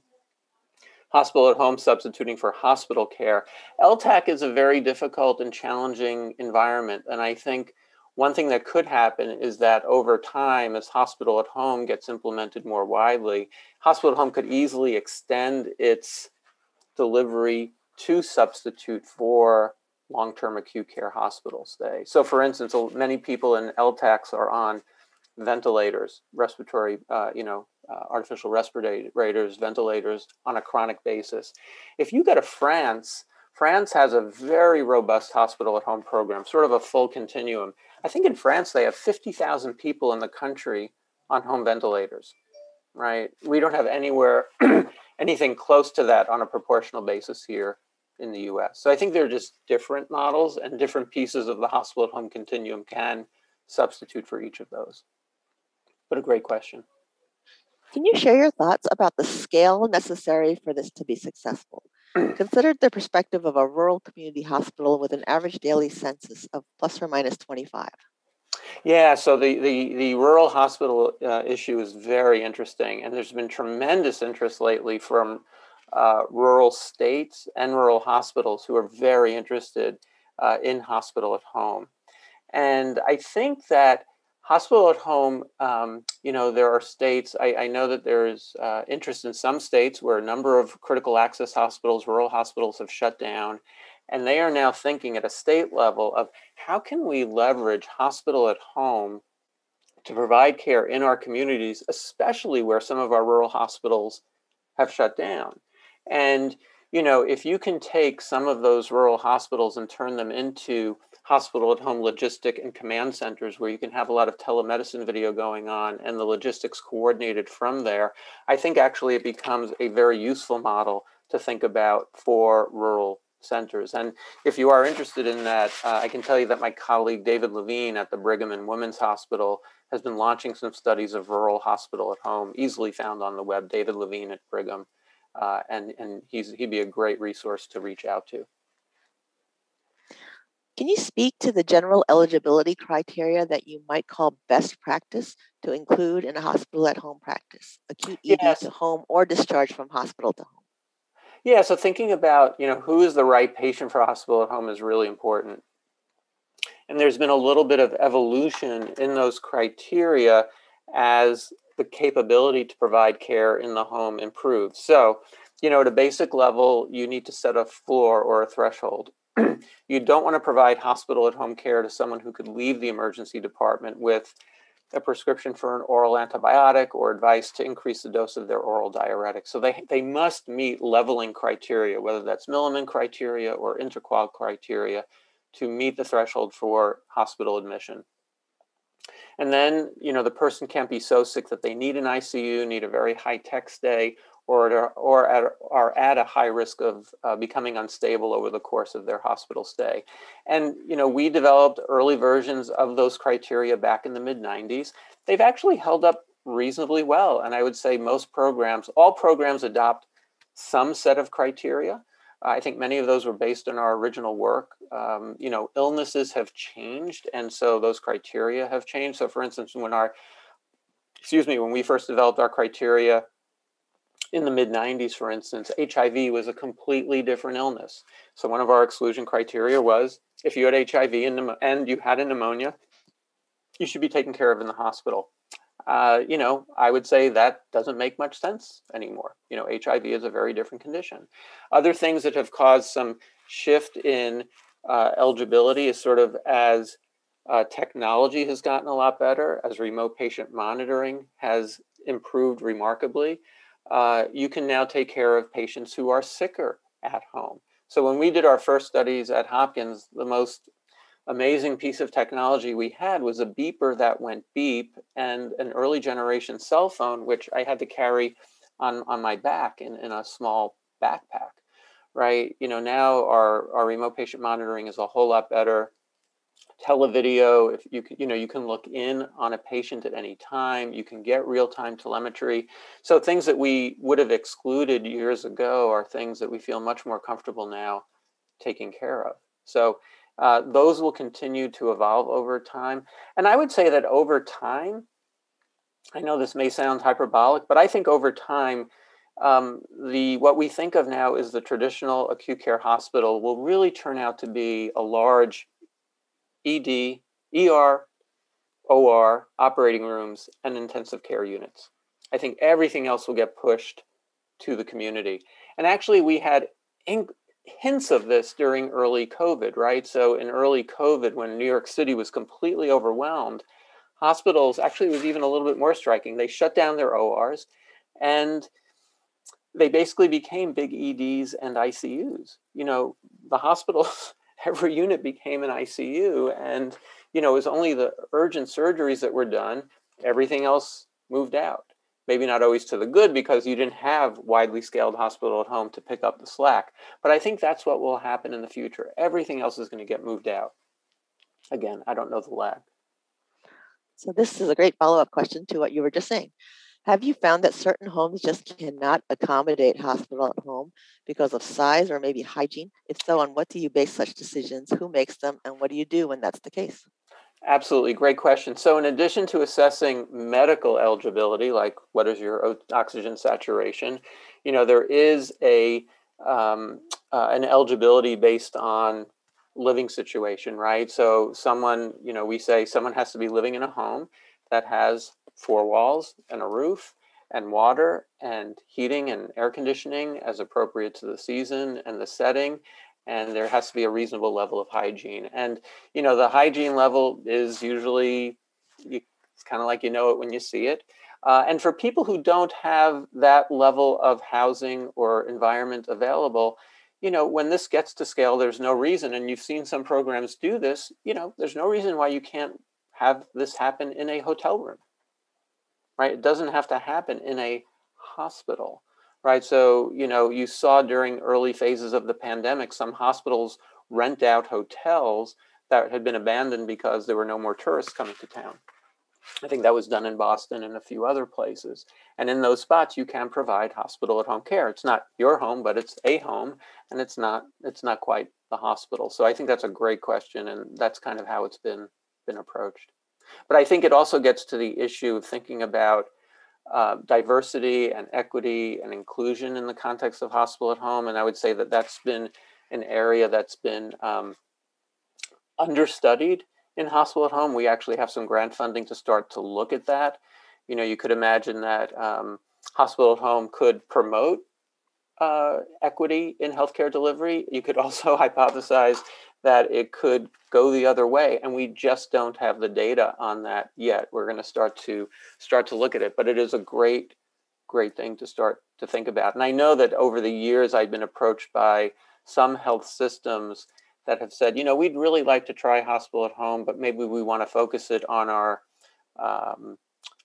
Hospital at home substituting for hospital care. LTAC is a very difficult and challenging environment, and I think one thing that could happen is that over time, as hospital at home gets implemented more widely, hospital at home could easily extend its delivery to substitute for long term acute care hospital stay. So, for instance, many people in LTACs are on ventilators, respiratory, uh, you know, uh, artificial respirators, ventilators on a chronic basis. If you go to France, France has a very robust hospital at home program, sort of a full continuum. I think in France they have 50,000 people in the country on home ventilators, right? We don't have anywhere anything close to that on a proportional basis here in the US. So I think they're just different models and different pieces of the hospital at home continuum can substitute for each of those. But a great question. Can you share your thoughts about the scale necessary for this to be successful? Consider the perspective of a rural community hospital with an average daily census of plus or minus 25. Yeah, so the, the, the rural hospital uh, issue is very interesting, and there's been tremendous interest lately from uh, rural states and rural hospitals who are very interested uh, in hospital at home. And I think that hospital at home, um, you know, there are states, I, I know that there's uh, interest in some states where a number of critical access hospitals, rural hospitals have shut down. And they are now thinking at a state level of how can we leverage hospital at home to provide care in our communities, especially where some of our rural hospitals have shut down. And, you know, if you can take some of those rural hospitals and turn them into hospital at home logistic and command centers where you can have a lot of telemedicine video going on and the logistics coordinated from there, I think actually it becomes a very useful model to think about for rural centers. And if you are interested in that, uh, I can tell you that my colleague David Levine at the Brigham and Women's Hospital has been launching some studies of rural hospital at home, easily found on the web, David Levine at Brigham. Uh, and and he's, he'd be a great resource to reach out to. Can you speak to the general eligibility criteria that you might call best practice to include in a hospital at home practice, acute ED yes. to home or discharge from hospital to home? Yeah, so thinking about, you know, who is the right patient for hospital at home is really important. And there's been a little bit of evolution in those criteria as the capability to provide care in the home improves. So, you know, at a basic level, you need to set a floor or a threshold. you don't want to provide hospital at home care to someone who could leave the emergency department with a prescription for an oral antibiotic or advice to increase the dose of their oral diuretic. So they, they must meet leveling criteria, whether that's Milliman criteria or InterQual criteria, to meet the threshold for hospital admission. And then, you know, the person can't be so sick that they need an ICU, need a very high tech stay, or, or at, are at a high risk of uh, becoming unstable over the course of their hospital stay. And you know, we developed early versions of those criteria back in the mid 90s. They've actually held up reasonably well, and I would say most programs, all programs adopt some set of criteria. I think many of those were based on our original work. Um, you know, illnesses have changed, and so those criteria have changed. So, for instance, when our, excuse me, when we first developed our criteria in the mid 90s, for instance, HIV was a completely different illness. So, one of our exclusion criteria was if you had HIV and, and you had a pneumonia, you should be taken care of in the hospital. Uh, you know, I would say that doesn't make much sense anymore. You know, HIV is a very different condition. Other things that have caused some shift in uh, eligibility is sort of as uh, technology has gotten a lot better, as remote patient monitoring has improved remarkably. Uh, you can now take care of patients who are sicker at home. So when we did our first studies at Hopkins, the most amazing piece of technology we had was a beeper that went beep and an early generation cell phone, which I had to carry on, on my back in, in a small backpack, right? You know, now our, our remote patient monitoring is a whole lot better. Televideo, if you can, you know, you can look in on a patient at any time. You can get real-time telemetry. So things that we would have excluded years ago are things that we feel much more comfortable now taking care of. So uh, those will continue to evolve over time. And I would say that over time, I know this may sound hyperbolic, but I think over time, um, the what we think of now is the traditional acute care hospital will really turn out to be a large ED, ER, OR, operating rooms, and intensive care units. I think everything else will get pushed to the community. And actually, we had hints of this during early COVID, right? So in early COVID, when New York City was completely overwhelmed, hospitals actually was even a little bit more striking. They shut down their ORs and they basically became big EDs and ICUs. You know, the hospitals, every unit became an ICU, and you know, it was only the urgent surgeries that were done. Everything else moved out maybe not always to the good because you didn't have widely scaled hospital at home to pick up the slack. But I think that's what will happen in the future. Everything else is going to get moved out. Again, I don't know the lag. So this is a great follow-up question to what you were just saying. Have you found that certain homes just cannot accommodate hospital at home because of size or maybe hygiene? If so, on what do you base such decisions? Who makes them? And what do you do when that's the case? Absolutely, great question. So, in addition to assessing medical eligibility, like what is your oxygen saturation, you know, there is a um, uh, an eligibility based on living situation, right? So, someone, you know, we say someone has to be living in a home that has four walls and a roof and water and heating and air conditioning as appropriate to the season and the setting and there has to be a reasonable level of hygiene. And you know, the hygiene level is usually you, it's kind of like you know it when you see it. Uh, and for people who don't have that level of housing or environment available, you know, when this gets to scale, there's no reason, and you've seen some programs do this, you know, there's no reason why you can't have this happen in a hotel room, right? It doesn't have to happen in a hospital right? So, you know, you saw during early phases of the pandemic, some hospitals rent out hotels that had been abandoned because there were no more tourists coming to town. I think that was done in Boston and a few other places. And in those spots, you can provide hospital at home care. It's not your home, but it's a home, and it's not it's not quite the hospital. So I think that's a great question, and that's kind of how it's been been approached. But I think it also gets to the issue of thinking about uh, diversity and equity and inclusion in the context of hospital at home. And I would say that that's been an area that's been um, understudied in hospital at home. We actually have some grant funding to start to look at that. You know, you could imagine that um, hospital at home could promote uh, equity in healthcare delivery. You could also hypothesize that it could go the other way and we just don't have the data on that yet. We're going to start to start to look at it but it is a great great thing to start to think about. And i know that over the years i've been approached by some health systems that have said you know we'd really like to try hospital at home but maybe we want to focus it on our um,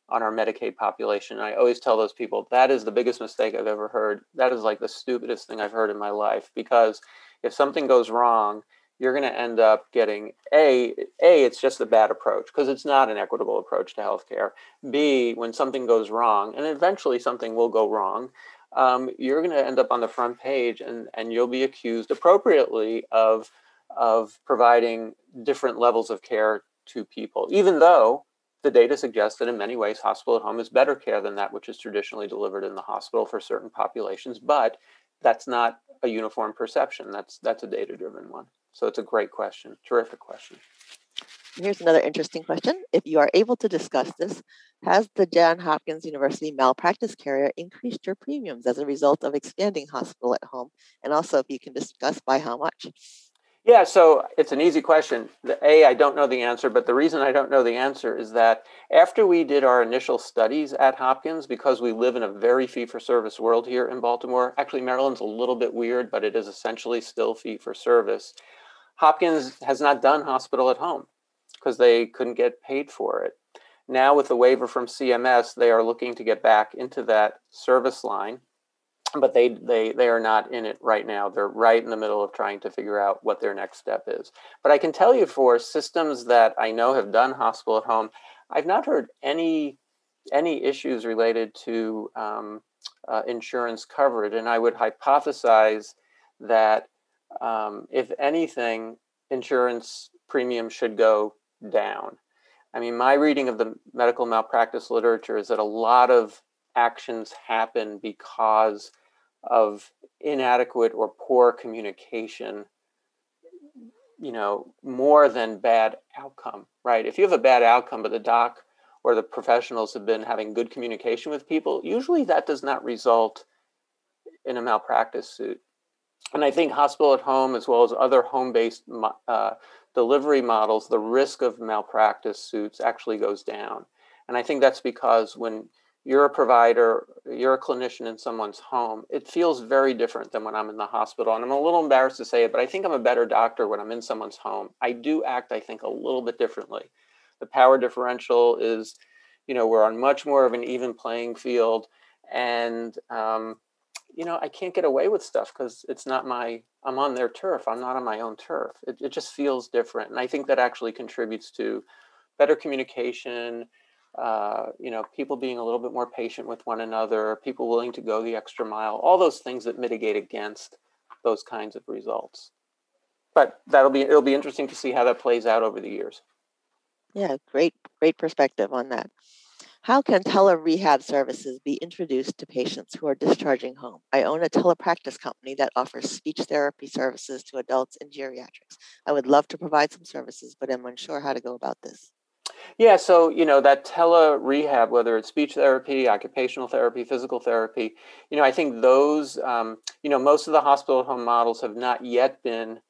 on our medicaid population. And i always tell those people that is the biggest mistake i've ever heard. That is like the stupidest thing i've heard in my life because if something goes wrong you're going to end up getting a a it's just a bad approach because it's not an equitable approach to healthcare. B when something goes wrong, and eventually something will go wrong, um, you're going to end up on the front page and, and you'll be accused appropriately of, of providing different levels of care to people, even though the data suggests that in many ways hospital at home is better care than that which is traditionally delivered in the hospital for certain populations but that's not a uniform perception that's that's a data driven one so it's a great question. Terrific question. Here's another interesting question. If you are able to discuss this has the Johns Hopkins university malpractice carrier increased your premiums as a result of expanding hospital at home? And also if you can discuss by how much. Yeah, so it's an easy question. The A, I don't know the answer, but the reason I don't know the answer is that after we did our initial studies at Hopkins, because we live in a very fee for service world here in Baltimore, actually, Maryland's a little bit weird, but it is essentially still fee for service. Hopkins has not done hospital at home because they couldn't get paid for it. Now, with the waiver from CMS, they are looking to get back into that service line but they they they are not in it right now. They're right in the middle of trying to figure out what their next step is. But i can tell you for systems that i know have done hospital at home i've not heard any any issues related to um, uh, insurance coverage. And i would hypothesize that um, if anything insurance premiums should go down. I mean my reading of the medical malpractice literature is that a lot of actions happen because of inadequate or poor communication you know more than bad outcome right? If you have a bad outcome but the doc or the professionals have been having good communication with people usually that does not result in a malpractice suit and i think hospital at home as well as other home-based uh, delivery models the risk of malpractice suits actually goes down and i think that's because when you're a provider, you're a clinician in someone's home, it feels very different than when I'm in the hospital. And I'm a little embarrassed to say it, but I think I'm a better doctor when I'm in someone's home. I do act, I think, a little bit differently. The power differential is, you know, we're on much more of an even playing field. And, um, you know, I can't get away with stuff because it's not my, I'm on their turf. I'm not on my own turf. It, it just feels different. And I think that actually contributes to better communication uh, you know, people being a little bit more patient with one another, people willing to go the extra mile, all those things that mitigate against those kinds of results. But that'll be it'll be interesting to see how that plays out over the years. Yeah, great, great perspective on that. How can tele-rehab services be introduced to patients who are discharging home? I own a telepractice company that offers speech therapy services to adults and geriatrics. I would love to provide some services, but I'm unsure how to go about this. Yeah, so you know that tele rehab, whether it's speech therapy, occupational therapy, physical therapy, you know, I think those, um, you know, most of the hospital home models have not yet been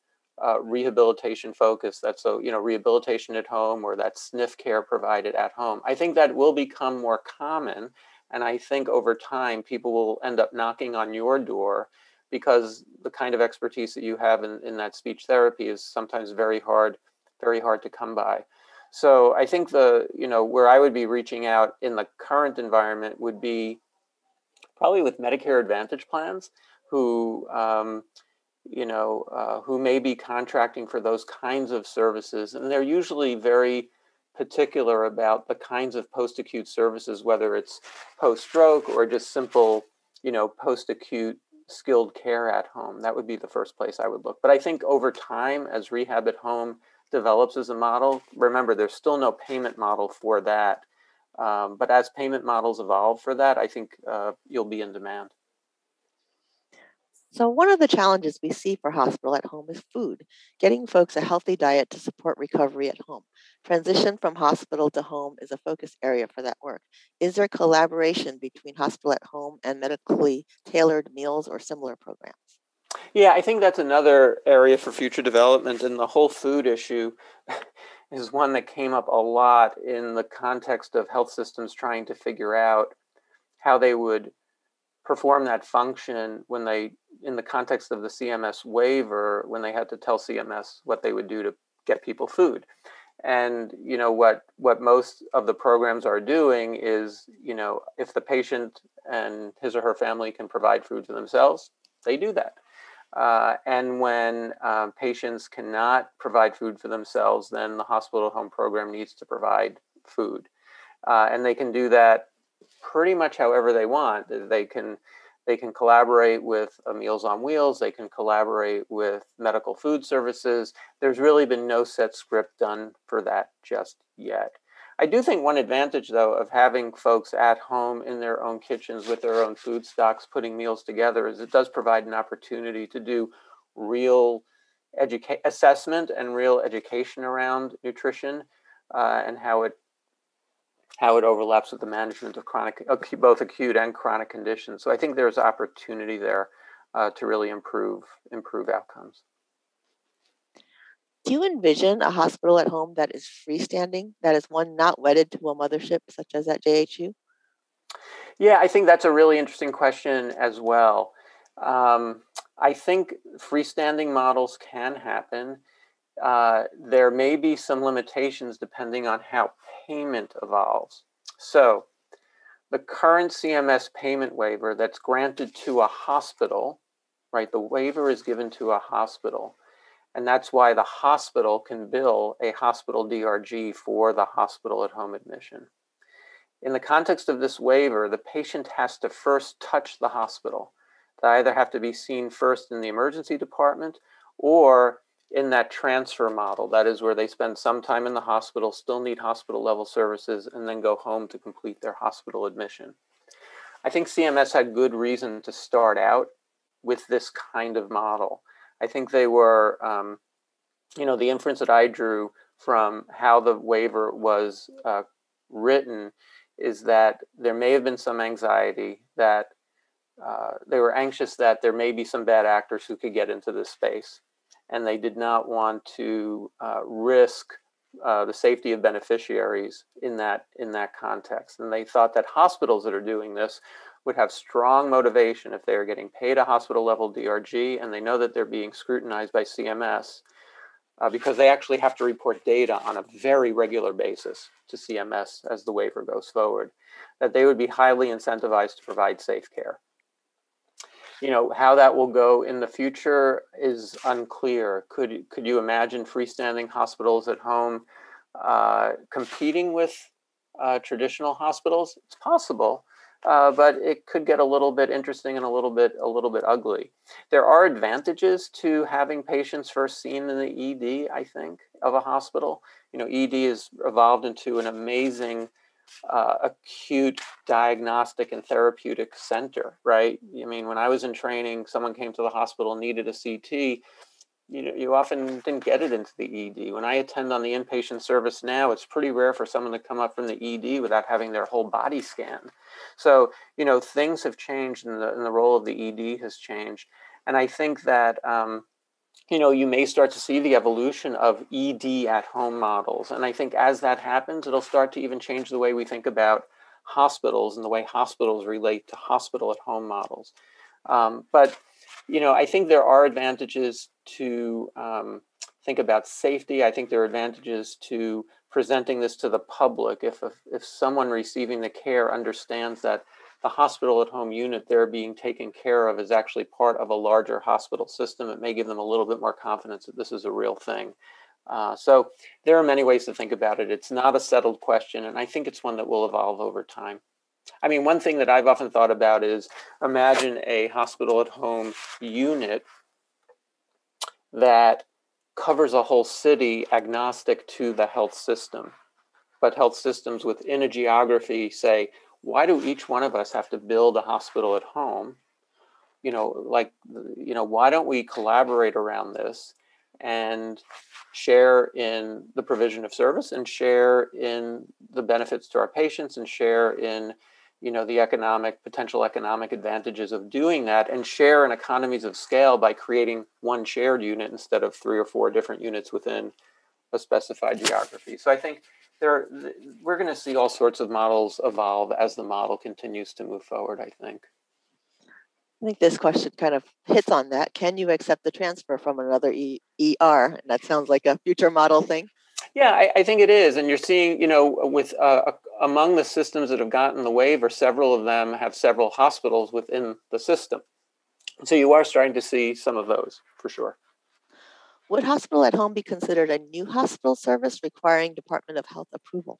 uh, rehabilitation focus That's so you know rehabilitation at home or that SNF care provided at home. I think that will become more common, and I think over time people will end up knocking on your door because the kind of expertise that you have in, in that speech therapy is sometimes very hard, very hard to come by. So I think the, you know, where I would be reaching out in the current environment would be probably with Medicare Advantage plans who, um, you know, uh, who may be contracting for those kinds of services. And they're usually very particular about the kinds of post acute services, whether it's post stroke or just simple, you know, post acute skilled care at home. That would be the first place I would look. But I think over time, as rehab at home develops as a model. Remember, there's still no payment model for that. Um, but as payment models evolve for that, I think uh, you'll be in demand. So, one of the challenges we see for hospital at home is food, getting folks a healthy diet to support recovery at home. Transition from hospital to home is a focus area for that work. Is there collaboration between hospital at home and medically tailored meals or similar programs? Yeah, I think that's another area for future development. And the whole food issue is one that came up a lot in the context of health systems trying to figure out how they would perform that function when they, in the context of the CMS waiver, when they had to tell CMS what they would do to get people food. And you know what what most of the programs are doing is you know if the patient and his or her family can provide food for themselves, they do that uh, and when um, patients cannot provide food for themselves, then the hospital home program needs to provide food. Uh, and they can do that pretty much however they want. They can They can collaborate with uh, Meals on Wheels. They can collaborate with medical food services. There's really been no set script done for that just yet. I do think one advantage, though, of having folks at home in their own kitchens with their own food stocks putting meals together is it does provide an opportunity to do real educate assessment and real education around nutrition uh, and how it how it overlaps with the management of chronic, both acute and chronic conditions. So I think there's opportunity there uh, to really improve improve outcomes. Do you envision a hospital at home that is freestanding, that is one not wedded to a mothership, such as at JHU? Yeah, I think that's a really interesting question as well. Um, I think freestanding models can happen. Uh, there may be some limitations depending on how payment evolves. So, the current CMS payment waiver that's granted to a hospital, right? The waiver is given to a hospital. And that's why the hospital can bill a hospital DRG for the hospital at home admission. In the context of this waiver, the patient has to first touch the hospital. They either have to be seen first in the emergency department or in that transfer model. That is where they spend some time in the hospital, still need hospital level services, and then go home to complete their hospital admission. I think CMS had good reason to start out with this kind of model. I think they were, um, you know, the inference that I drew from how the waiver was uh, written is that there may have been some anxiety that uh, they were anxious that there may be some bad actors who could get into this space and they did not want to uh, risk uh, the safety of beneficiaries in that in that context. And they thought that hospitals that are doing this would have strong motivation if they are getting paid a hospital level DRG and they know that they're being scrutinized by CMS uh, because they actually have to report data on a very regular basis to CMS as the waiver goes forward, that they would be highly incentivized to provide safe care you know how that will go in the future is unclear. Could could you imagine freestanding hospitals at home uh, competing with uh, traditional hospitals? It's possible, uh, but it could get a little bit interesting and a little bit a little bit ugly. There are advantages to having patients first seen in the ED. I think of a hospital. You know, ED has evolved into an amazing uh, acute diagnostic and therapeutic center, right? I mean, when I was in training, someone came to the hospital needed a CT. You know, you often didn't get it into the ED. When I attend on the inpatient service now, it's pretty rare for someone to come up from the ED without having their whole body scanned. So, you know, things have changed, and the, and the role of the ED has changed. And I think that um, you know, you may start to see the evolution of ED at home models. And I think as that happens, it'll start to even change the way we think about hospitals and the way hospitals relate to hospital at home models. Um, but, you know, I think there are advantages to um, think about safety. I think there are advantages to presenting this to the public. If, if, if someone receiving the care understands that the hospital at home unit they're being taken care of is actually part of a larger hospital system. It may give them a little bit more confidence that this is a real thing. Uh, so there are many ways to think about it. It's not a settled question, and I think it's one that will evolve over time. I mean, one thing that I've often thought about is imagine a hospital at home unit that covers a whole city agnostic to the health system, but health systems within a geography say, why do each one of us have to build a hospital at home? You know, like, you know, why don't we collaborate around this and share in the provision of service and share in the benefits to our patients and share in you know the economic potential economic advantages of doing that and share in economies of scale by creating one shared unit instead of three or four different units within a specified geography so i think there we're going to see all sorts of models evolve as the model continues to move forward i think. I think this question kind of hits on that. Can you accept the transfer from another e- er and that sounds like a future model thing. Yeah I, I think it is. And you're seeing you know with uh, among the systems that have gotten the waiver several of them have several hospitals within the system. So you are starting to see some of those for sure would hospital at home be considered a new hospital service requiring Department of Health approval?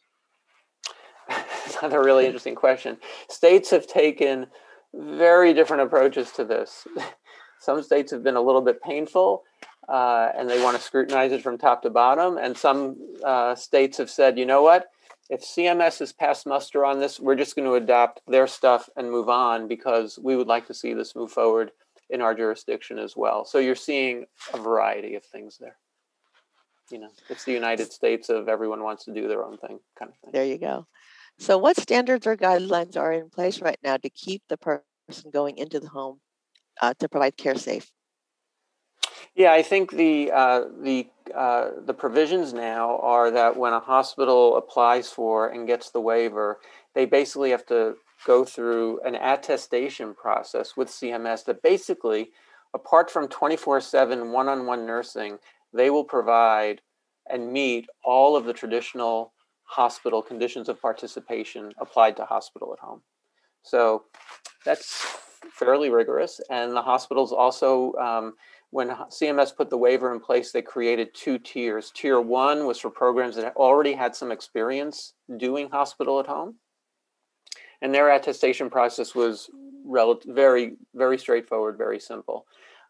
That's a really interesting question. States have taken very different approaches to this. some states have been a little bit painful uh, and they want to scrutinize it from top to bottom. And some uh, states have said, you know what? If CMS has passed muster on this, we're just going to adopt their stuff and move on because we would like to see this move forward in our jurisdiction as well. So you're seeing a variety of things there. You know, it's the United States of everyone wants to do their own thing kind of thing. There you go. So, what standards or guidelines are in place right now to keep the person going into the home uh, to provide care safe? Yeah, I think the uh, the uh, the provisions now are that when a hospital applies for and gets the waiver, they basically have to go through an attestation process with CMS that basically, apart from 24 7 one on one nursing, they will provide and meet all of the traditional hospital conditions of participation applied to hospital at home. So that's fairly rigorous. And the hospitals also, um, when CMS put the waiver in place, they created two tiers. Tier one was for programs that already had some experience doing hospital at home and their attestation process was very very straightforward very simple.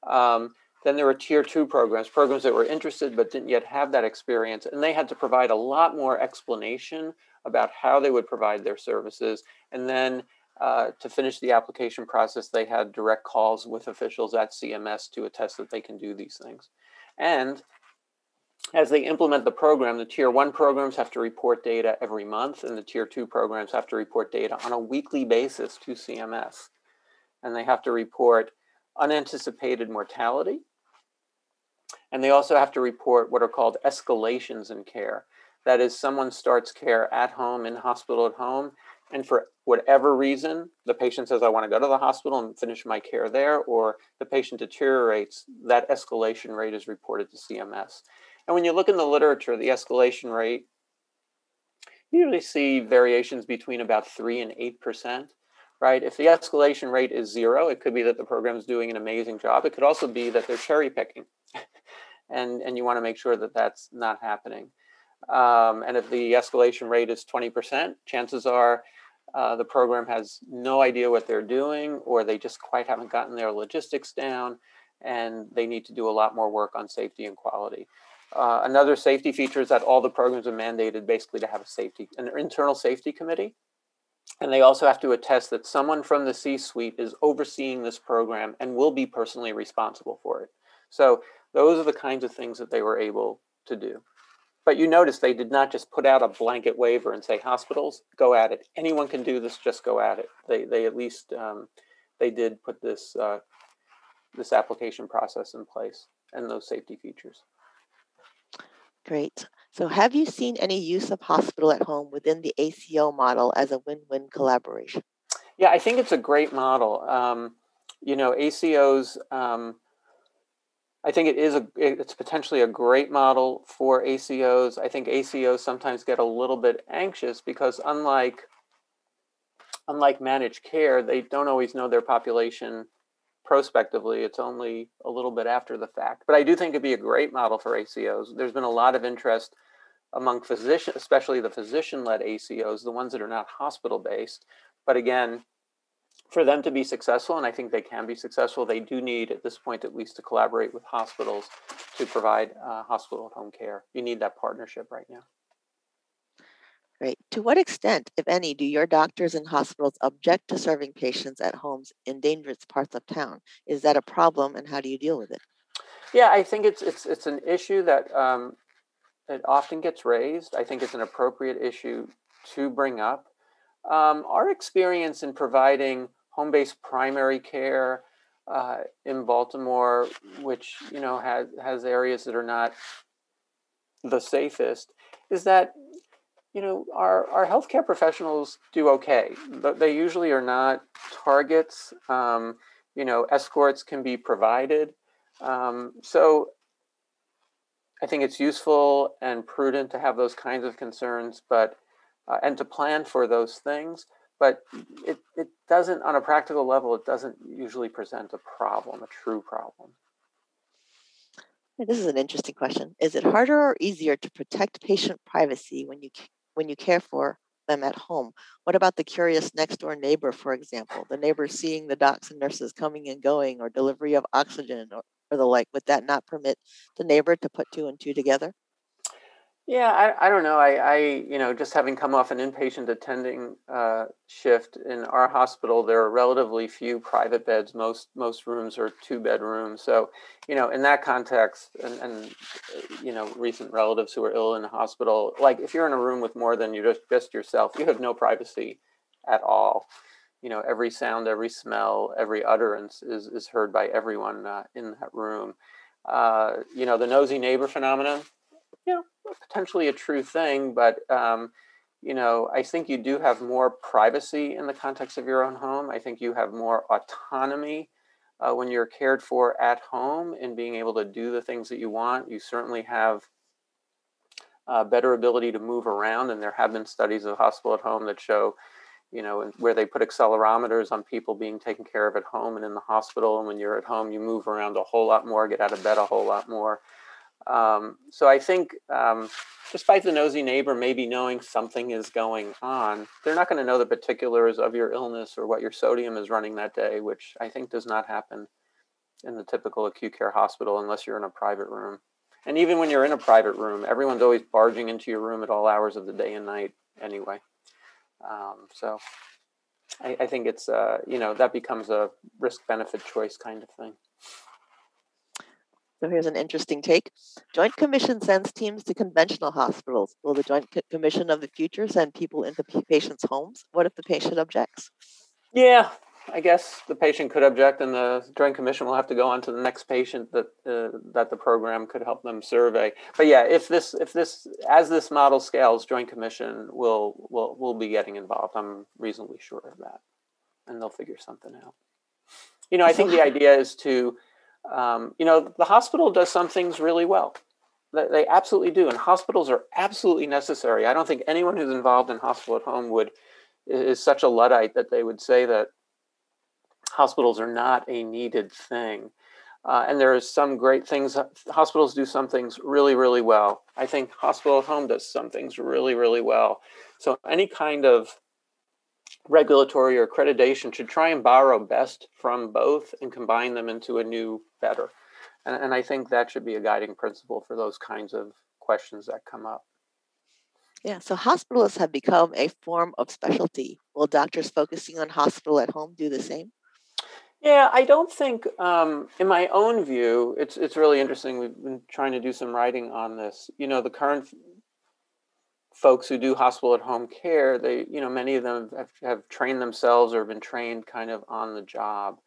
Um, then there were tier two programs programs that were interested but didn't yet have that experience and they had to provide a lot more explanation about how they would provide their services and then uh, to finish the application process they had direct calls with officials at cms to attest that they can do these things. And as they implement the program, the tier one programs have to report data every month, and the tier two programs have to report data on a weekly basis to CMS. And they have to report unanticipated mortality. And they also have to report what are called escalations in care. That is, someone starts care at home, in hospital at home, and for whatever reason, the patient says, I want to go to the hospital and finish my care there, or the patient deteriorates, that escalation rate is reported to CMS. And when you look in the literature, the escalation rate, you usually see variations between about 3 and 8%, right? If the escalation rate is zero, it could be that the program is doing an amazing job. It could also be that they're cherry picking. and, and you want to make sure that that's not happening. Um, and if the escalation rate is 20%, chances are uh, the program has no idea what they're doing, or they just quite haven't gotten their logistics down, and they need to do a lot more work on safety and quality. Uh, another safety feature is that all the programs are mandated basically to have a safety, an internal safety committee. And they also have to attest that someone from the C suite is overseeing this program and will be personally responsible for it. So those are the kinds of things that they were able to do. But you notice they did not just put out a blanket waiver and say, hospitals, go at it. Anyone can do this, just go at it. They, they at least, um, they did put this, uh, this application process in place and those safety features. Great. So, have you seen any use of hospital at home within the ACO model as a win win collaboration? Yeah, I think it's a great model. Um, you know, ACOs, um, I think it is a it's potentially a great model for ACOs. I think ACOs sometimes get a little bit anxious because unlike unlike managed care, they don't always know their population prospectively. It's only a little bit after the fact. But I do think it'd be a great model for ACOs. There's been a lot of interest among physicians, especially the physician led ACOs, the ones that are not hospital based. But again, for them to be successful, and I think they can be successful, they do need, at this point at least, to collaborate with hospitals to provide uh, hospital at home care. You need that partnership right now. Great. To what extent, if any, do your doctors and hospitals object to serving patients at homes in dangerous parts of town? Is that a problem, and how do you deal with it? Yeah, I think it's it's it's an issue that um, it often gets raised. I think it's an appropriate issue to bring up. Um, our experience in providing home-based primary care uh, in Baltimore, which you know has has areas that are not the safest, is that you know, our, our healthcare professionals do okay. They usually are not targets. Um, you know, escorts can be provided. Um, so I think it's useful and prudent to have those kinds of concerns, but uh, and to plan for those things. But it, it doesn't, on a practical level, it doesn't usually present a problem, a true problem. This is an interesting question. Is it harder or easier to protect patient privacy when you when you care for them at home. What about the curious next door neighbor, for example? The neighbor seeing the docs and nurses coming and going, or delivery of oxygen, or, or the like. Would that not permit the neighbor to put two and two together? Yeah, I, I don't know. I, I, you know, just having come off an inpatient attending uh, shift in our hospital, there are relatively few private beds. Most most rooms are two bedrooms. So, you know, in that context, and, and you know, recent relatives who are ill in the hospital, like if you're in a room with more than you just just yourself, you have no privacy at all. You know, every sound, every smell, every utterance is is heard by everyone uh, in that room. Uh, you know, the nosy neighbor phenomenon potentially a true thing, but um, you know, I think you do have more privacy in the context of your own home. I think you have more autonomy uh, when you're cared for at home and being able to do the things that you want. You certainly have uh, better ability to move around, and there have been studies of hospital at home that show, you know, where they put accelerometers on people being taken care of at home and in the hospital. And when you're at home, you move around a whole lot more, get out of bed a whole lot more. Um, so I think, um, despite the nosy neighbor maybe knowing something is going on, they're not going to know the particulars of your illness or what your sodium is running that day, which I think does not happen in the typical acute care hospital unless you're in a private room. And even when you're in a private room, everyone's always barging into your room at all hours of the day and night anyway. Um, so I, I, think it's, uh, you know, that becomes a risk benefit choice kind of thing. So here's an interesting take. Joint Commission sends teams to conventional hospitals. Will the Joint Commission of the future send people into patients' homes? What if the patient objects? Yeah, I guess the patient could object, and the Joint Commission will have to go on to the next patient that uh, that the program could help them survey. But yeah, if this if this as this model scales, Joint Commission will will will be getting involved. I'm reasonably sure of that, and they'll figure something out. You know, I think the idea is to um, you know, the hospital does some things really well. They absolutely do, and hospitals are absolutely necessary. I don't think anyone who's involved in hospital at home would is such a luddite that they would say that hospitals are not a needed thing. Uh, and are some great things. Hospitals do some things really, really well. I think hospital at home does some things really, really well. So any kind of regulatory or accreditation should try and borrow best from both and combine them into a new better. And, and I think that should be a guiding principle for those kinds of questions that come up. Yeah, so hospitalists have become a form of specialty. Will doctors focusing on hospital at home do the same? Yeah, I don't think, um, in my own view, it's it's really interesting. We've been trying to do some writing on this. You know, the current folks who do hospital at home care, they, you know, many of them have, have trained themselves or been trained kind of on the job.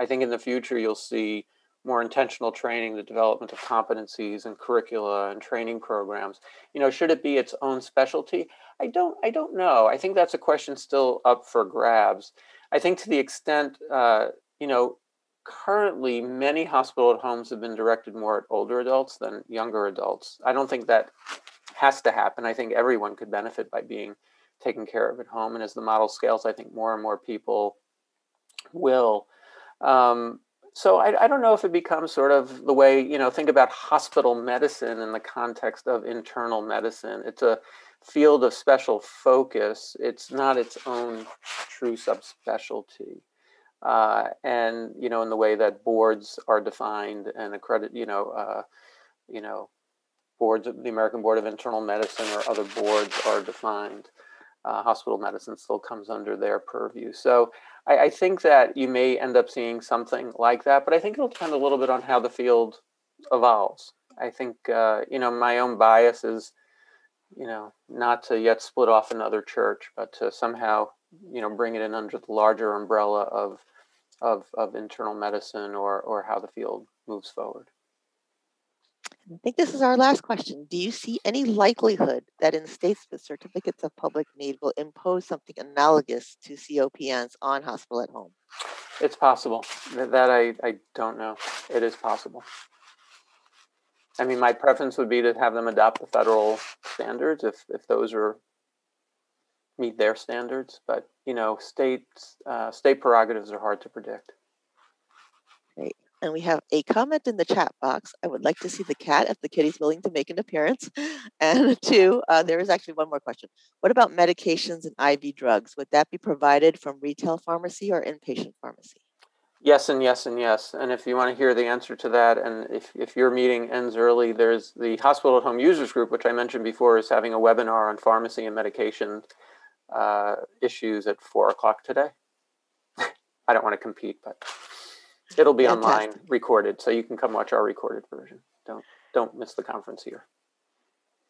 I think in the future you'll see more intentional training, the development of competencies and curricula and training programs. You know, should it be its own specialty? I don't. I don't know. I think that's a question still up for grabs. I think to the extent, uh, you know, currently many hospital at homes have been directed more at older adults than younger adults. I don't think that has to happen. I think everyone could benefit by being taken care of at home. And as the model scales, I think more and more people will. Um, so I, I, don't know if it becomes sort of the way, you know, think about hospital medicine in the context of internal medicine. It's a field of special focus. It's not its own true subspecialty. Uh, and, you know, in the way that boards are defined and accredit, you know, uh, you know, boards, of the American Board of Internal Medicine or other boards are defined. Uh, hospital medicine still comes under their purview. So I, I, think that you may end up seeing something like that, but I think it'll depend a little bit on how the field evolves. I think, uh, you know, my own bias is, you know, not to yet split off another church, but to somehow, you know, bring it in under the larger umbrella of, of, of internal medicine or, or how the field moves forward. I think this is our last question. Do you see any likelihood that in states with certificates of public need will impose something analogous to COPNs on hospital at home? It's possible. That I, I don't know. It is possible. I mean, my preference would be to have them adopt the federal standards if, if those are meet their standards. But you know, state uh, state prerogatives are hard to predict. And we have a comment in the chat box. I would like to see the cat if the kitty's willing to make an appearance. And two, uh, there is actually one more question. What about medications and IV drugs? Would that be provided from retail pharmacy or inpatient pharmacy? Yes, and yes, and yes. And if you want to hear the answer to that, and if, if your meeting ends early, there's the Hospital at Home Users Group, which I mentioned before, is having a webinar on pharmacy and medication uh, issues at four o'clock today. I don't want to compete, but it'll be Fantastic. online recorded, so you can come watch our recorded version. Don't don't miss the conference here.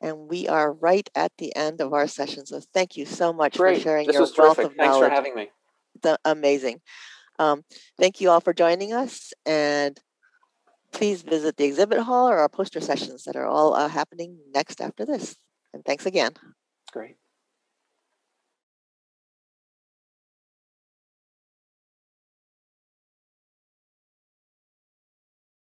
And we are right at the end of our session. So thank you so much Great. for sharing this your was wealth of knowledge. Thanks for having me. The, amazing. Um, thank you all for joining us. And please visit the exhibit hall or our poster sessions that are all uh, happening next after this. And thanks again. Great.